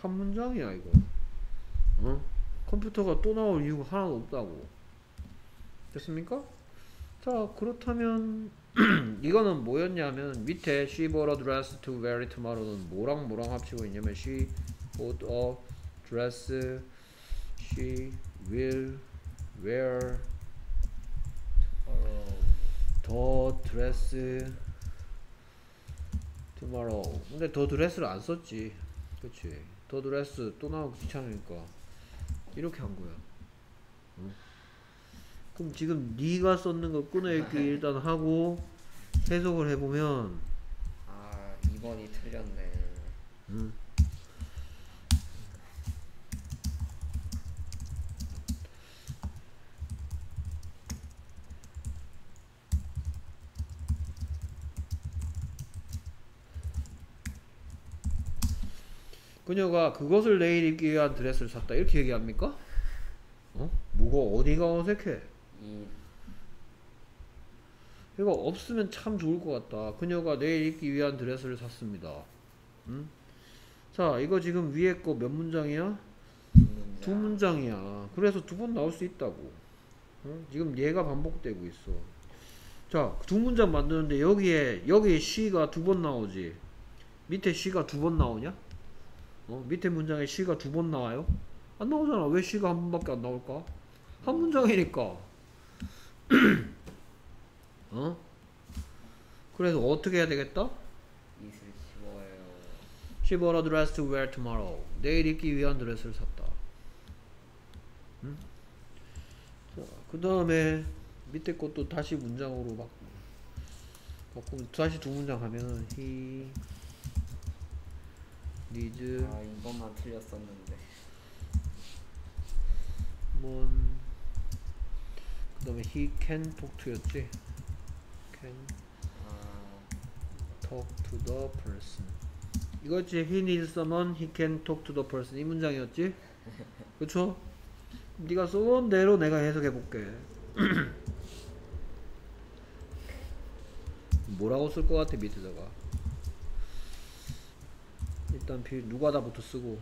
한 문장이야 이거 어? 컴퓨터가 또 나올 이유가 하나도 없다고 됐습니까? 자 그렇다면 이거는 뭐였냐면 밑에 she bought a dress to wear tomorrow는 뭐랑 뭐랑 합치고 있냐면 she bought a dress she will wear tomorrow the dress tomorrow 근데 더 드레스를 안 썼지 그치 더 드레스 또 나오기 귀찮으니까 이렇게 한 거야 응? 그럼 지금 네가 썼는 거 끊어읽기 일단 하고 해석을 해보면 아 2번이 틀렸네 응? 그녀가 그것을 내일 입기 위한 드레스를 샀다 이렇게 얘기합니까? 어? 뭐가 어디가 어색해? 이 이거 없으면 참 좋을 것 같다. 그녀가 내일 입기 위한 드레스를 샀습니다. 응? 자, 이거 지금 위에 거 몇 문장이야? 문장 두 문장이야. 그래서 두 번 나올 수 있다고. 어? 지금 얘가 반복되고 있어. 자, 두 문장 만드는데 여기에 여기 she가 두 번 나오지. 밑에 she가 두 번 나오냐? 어? 밑에 문장에 she가 두 번 나와요? 안 나오잖아. 왜 she가 한 번밖에 안 나올까? 한 문장이니까. *clears throat* 어? 그래서 어떻게 해야 되겠다? 이슬 쉬워요 She bought a dress to wear tomorrow. 내일 입기 위한 드레스를 샀다. 응? 자, 그 다음에 밑에 것도 다시 문장으로 막 바꾸면 다시 두 문장 하면은 he needs 아 이번만 틀렸었는데 one 그 다음에 he can talk to였지 can 아 talk to the person 이거지 he needs someone he can talk to the person 이 문장이었지 그쵸? 네가 써온 대로 내가 해석해 볼게 뭐라고 쓸 것 같아 밑에다가 일단 비 누가 다부터 쓰고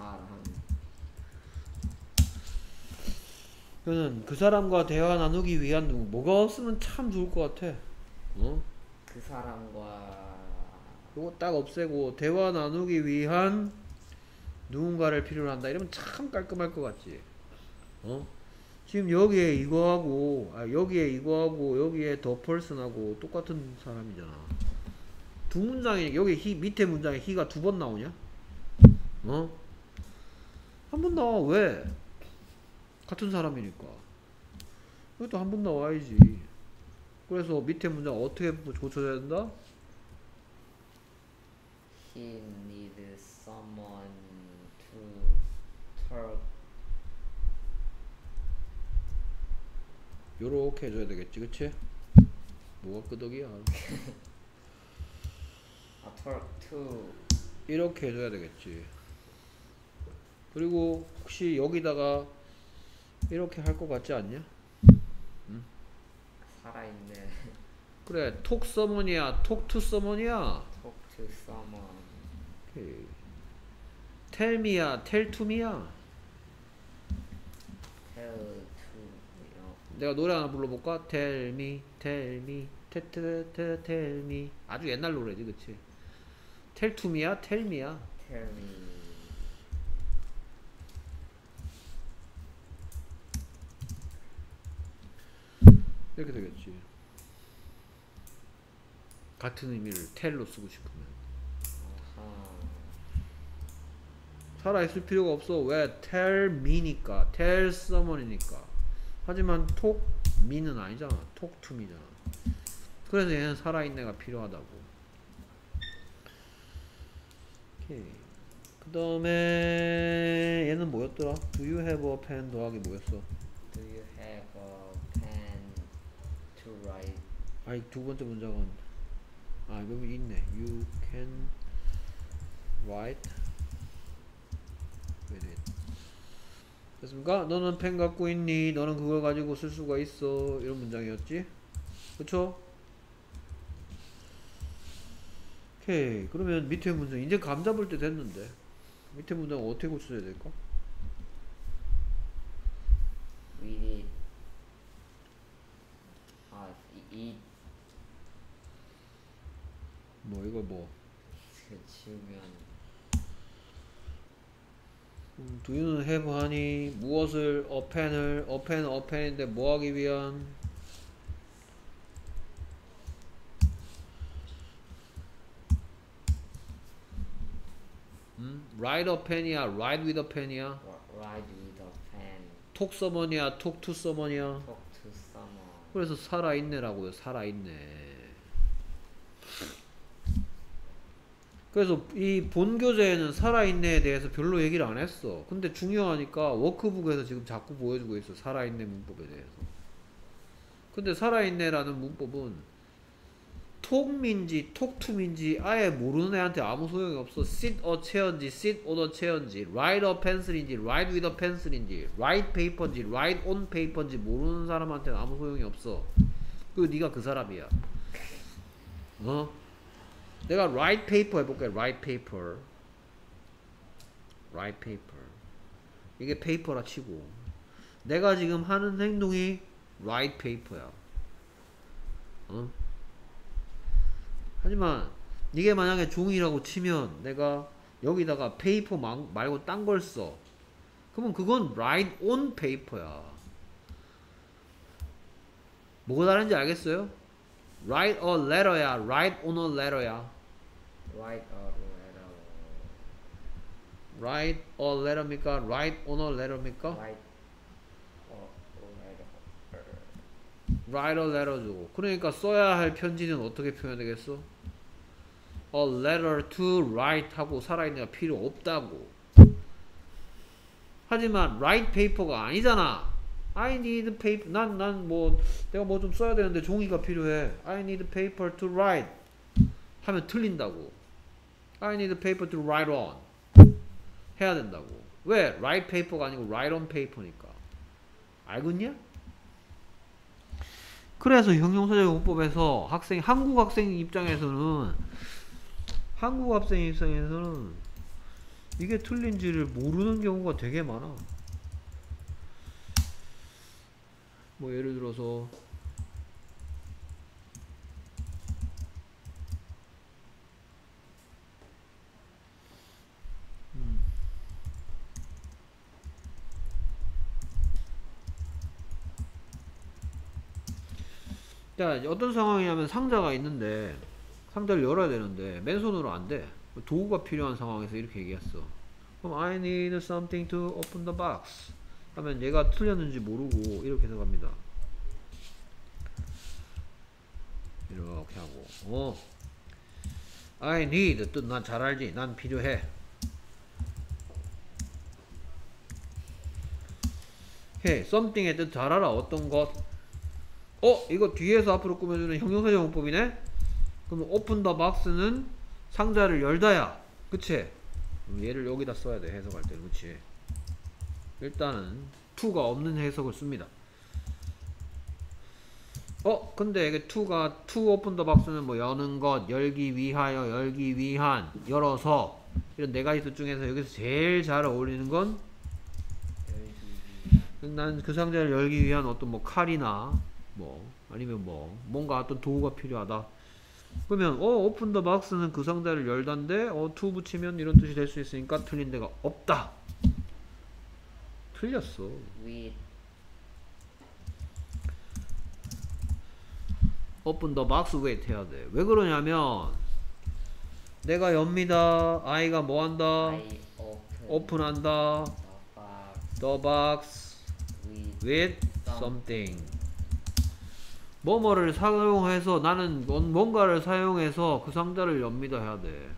사람 그는 그 사람과 대화 나누기 위한 누구 뭐가 없으면 참 좋을 것 같아 어? 그 사람과 요거 딱 없애고 대화 나누기 위한 누군가를 필요로 한다 이러면 참 깔끔할 것 같지 어? 지금 여기에 이거하고 아 여기에 이거하고 여기에 더 펄슨하고 똑같은 사람이잖아 두 문장이 여기 히 밑에 문장에 히가 두 번 나오냐? 어? 한 번 나와 왜? 같은 사람이니까 이것도 한 번 나와야지 그래서 밑에 문장 어떻게 고쳐야 된다? he needs someone to talk 요렇게 해줘야 되겠지 그치? 뭐가 끄덕이야 *laughs* 아 talk to 이렇게 해줘야 되겠지 그리고 혹시 여기다가 이렇게 할 것 같지 않냐? 살아있네. 그래 talk someone이야. talk to someone이야. talk to someone 텔미야. 텔투미야. Tell to you know 내가 노래 하나 불러볼까? Tell me, tell me, te te te tell me. 아주 옛날 노래지, 그치? Tell to me야, tell me야. tell me 이렇게 되겠지. 같은 의미를 tell로 쓰고 싶으면. 살아있을 필요가 없어. 왜? tell me니까. tell someone이니까. 하지만 talk me는 아니잖아. talk to me잖아. 그래서 얘는 살아있네가 필요하다고. 오케이. 그 다음에 얘는 뭐였더라? Do you have a pen 더하기 뭐였어? do you have a pen to write 아니 두 번째 문장은 아 여기 있네. You can write with it. 됐습니까? 너는 펜 갖고 있니? 너는 그걸 가지고 쓸 수가 있어. 이런 문장이었지? 그쵸? 오케이. 그러면 밑에 문장 이제 감 잡을 때 됐는데 밑에 문장 어떻게 고쳐야 될까? read it 뭐 이거 뭐그 지우면 음, do you는 have 하니 무엇을 a pen을 a pen a pen인데 뭐 하기 위한 음? write a pen이야 write with a pen이야 와- write with a pen talk someone이야 talk to someone이야 talk to someone 그래서 살아있네라고요 살아있네 그래서 이 본교재에는 살아있네에 대해서 별로 얘기를 안 했어. 근데 중요하니까 워크북에서 지금 자꾸 보여주고 있어 살아있네 문법에 대해서. 근데 살아있네라는 문법은 톡민지 톡투민지 아예 모르는 애한테 아무 소용이 없어. sit a chair인지 sit on a chair인지 write a pencil인지 write with a pencil인지 write paper인지 write on paper인지 모르는 사람한테는 아무 소용이 없어. 그 네가 그 사람이야. 어? 내가 write paper 해볼게 write paper write paper 이게 paper라 치고 내가 지금 하는 행동이 write paper야 어? 하지만 이게 만약에 종이라고 치면 내가 여기다가 페이퍼 말고 딴 걸 써. 그러면 그건 write on paper야. 뭐가 다른지 알겠어요? Write a letter야, write on a letter야. write a letter write a letter입니까? write on a letter입니까? write a letter write a letter 주고. 그러니까 써야 할 편지는 어떻게 표현되겠어? a letter to write 하고 살아있는 게 필요 없다고. 하지만 write paper가 아니잖아. I need paper. 난, 난 뭐, 내가 뭐 좀 써야 되는데 종이가 필요해. I need paper to write. 하면 틀린다고. I need paper to write on. 해야 된다고. 왜? write paper가 아니고 write on paper니까. 알겠냐? 그래서 형용사적 용법에서 학생 한국 학생 입장에서는 한국 학생 입장에서는 이게 틀린지를 모르는 경우가 되게 많아. 뭐 예를 들어서 음. 자, 어떤 상황이냐면 상자가 있는데 상자를 열어야 되는데 맨손으로 안 돼. 도구가 필요한 상황에서 이렇게 얘기했어. 그럼 I need something to open the box. 하면 얘가 틀렸는지 모르고 이렇게 해석합니다. 이렇게 하고 어 I need 뜻난 잘 알지 난 필요해 해 something의 뜻 잘 알아 어떤 것 어? 이거 뒤에서 앞으로 꾸며주는 형용사적 문법이네? 그러면 open the box는 상자를 열다야 그치? 그럼 얘를 여기다 써야 돼 해석할 때 그치? 일단은 to가 없는 해석을 씁니다 어? 근데 이게 to가 to open the box는 뭐 여는 것, 열기 위하여, 열기 위한, 열어서 이런 네 가지 뜻 중에서 여기서 제일 잘 어울리는 건 난 그 상자를 열기 위한 어떤 뭐 칼이나 뭐 아니면 뭐 뭔가 어떤 도구가 필요하다. 그러면 어 오픈 더 박스는 그 상자를 열단데 어투 붙이면 이런 뜻이 될 수 있으니까 틀린 데가 없다. 틀렸어. with open the box with 해야 돼. 왜 그러냐면 내가 엽니다. I가 뭐 한다? I open open한다. the box the box with with something. 뭐뭐를 사용해서 나는 뭔- 뭔가를 사용해서 그 상자를 엽니다 해야 돼.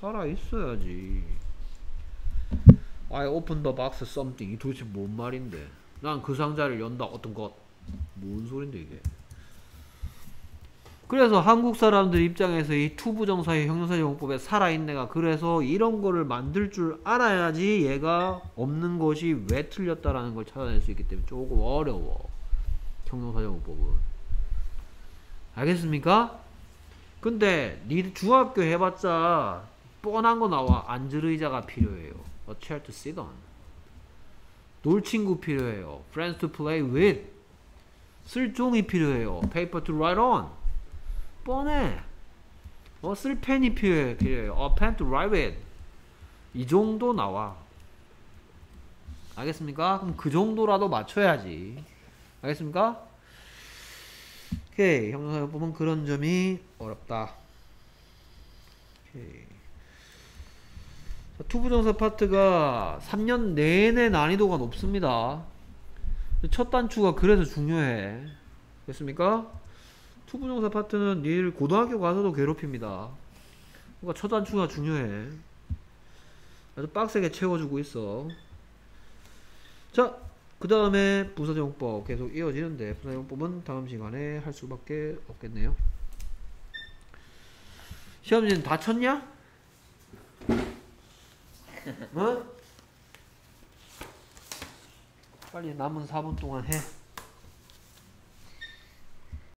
살아 있어야지. I open the box something. 이 도대체 뭔 말인데? 난 그 상자를 연다 어떤 것. 뭔 소린데 이게? 그래서 한국 사람들 입장에서 이 to부정사의 형용사 용법에 살아있네가 그래서 이런 거를 만들 줄 알아야지 얘가 없는 것이 왜 틀렸다라는 걸 찾아낼 수 있기 때문에 조금 어려워 형용사 용법은 알겠습니까? 근데 니 중학교 해봤자 뻔한 거 나와 앉을 의자가 필요해요 A chair to sit on 놀 친구 필요해요 Friends to play with 쓸 종이 필요해요 Paper to write on 뻔해. 어, 쓸 펜이 필요해, 필요해. 어, pen to write with. 이 정도 나와. 알겠습니까? 그럼 그 정도라도 맞춰야지. 알겠습니까? 오케이. 형용사용법은 그런 점이 어렵다. 오케이. 자, to부정사 파트가 3년 내내 난이도가 높습니다. 첫 단추가 그래서 중요해. 됐습니까? to부정사 파트는 니를 고등학교 가서도 괴롭힙니다. 그러니까 첫 단추가 중요해. 아주 빡세게 채워주고 있어. 자, 그 다음에 부사정법 계속 이어지는데 부사정법은 다음 시간에 할 수밖에 없겠네요. 시험지는 다 쳤냐? 어? 빨리 남은 4분 동안 해.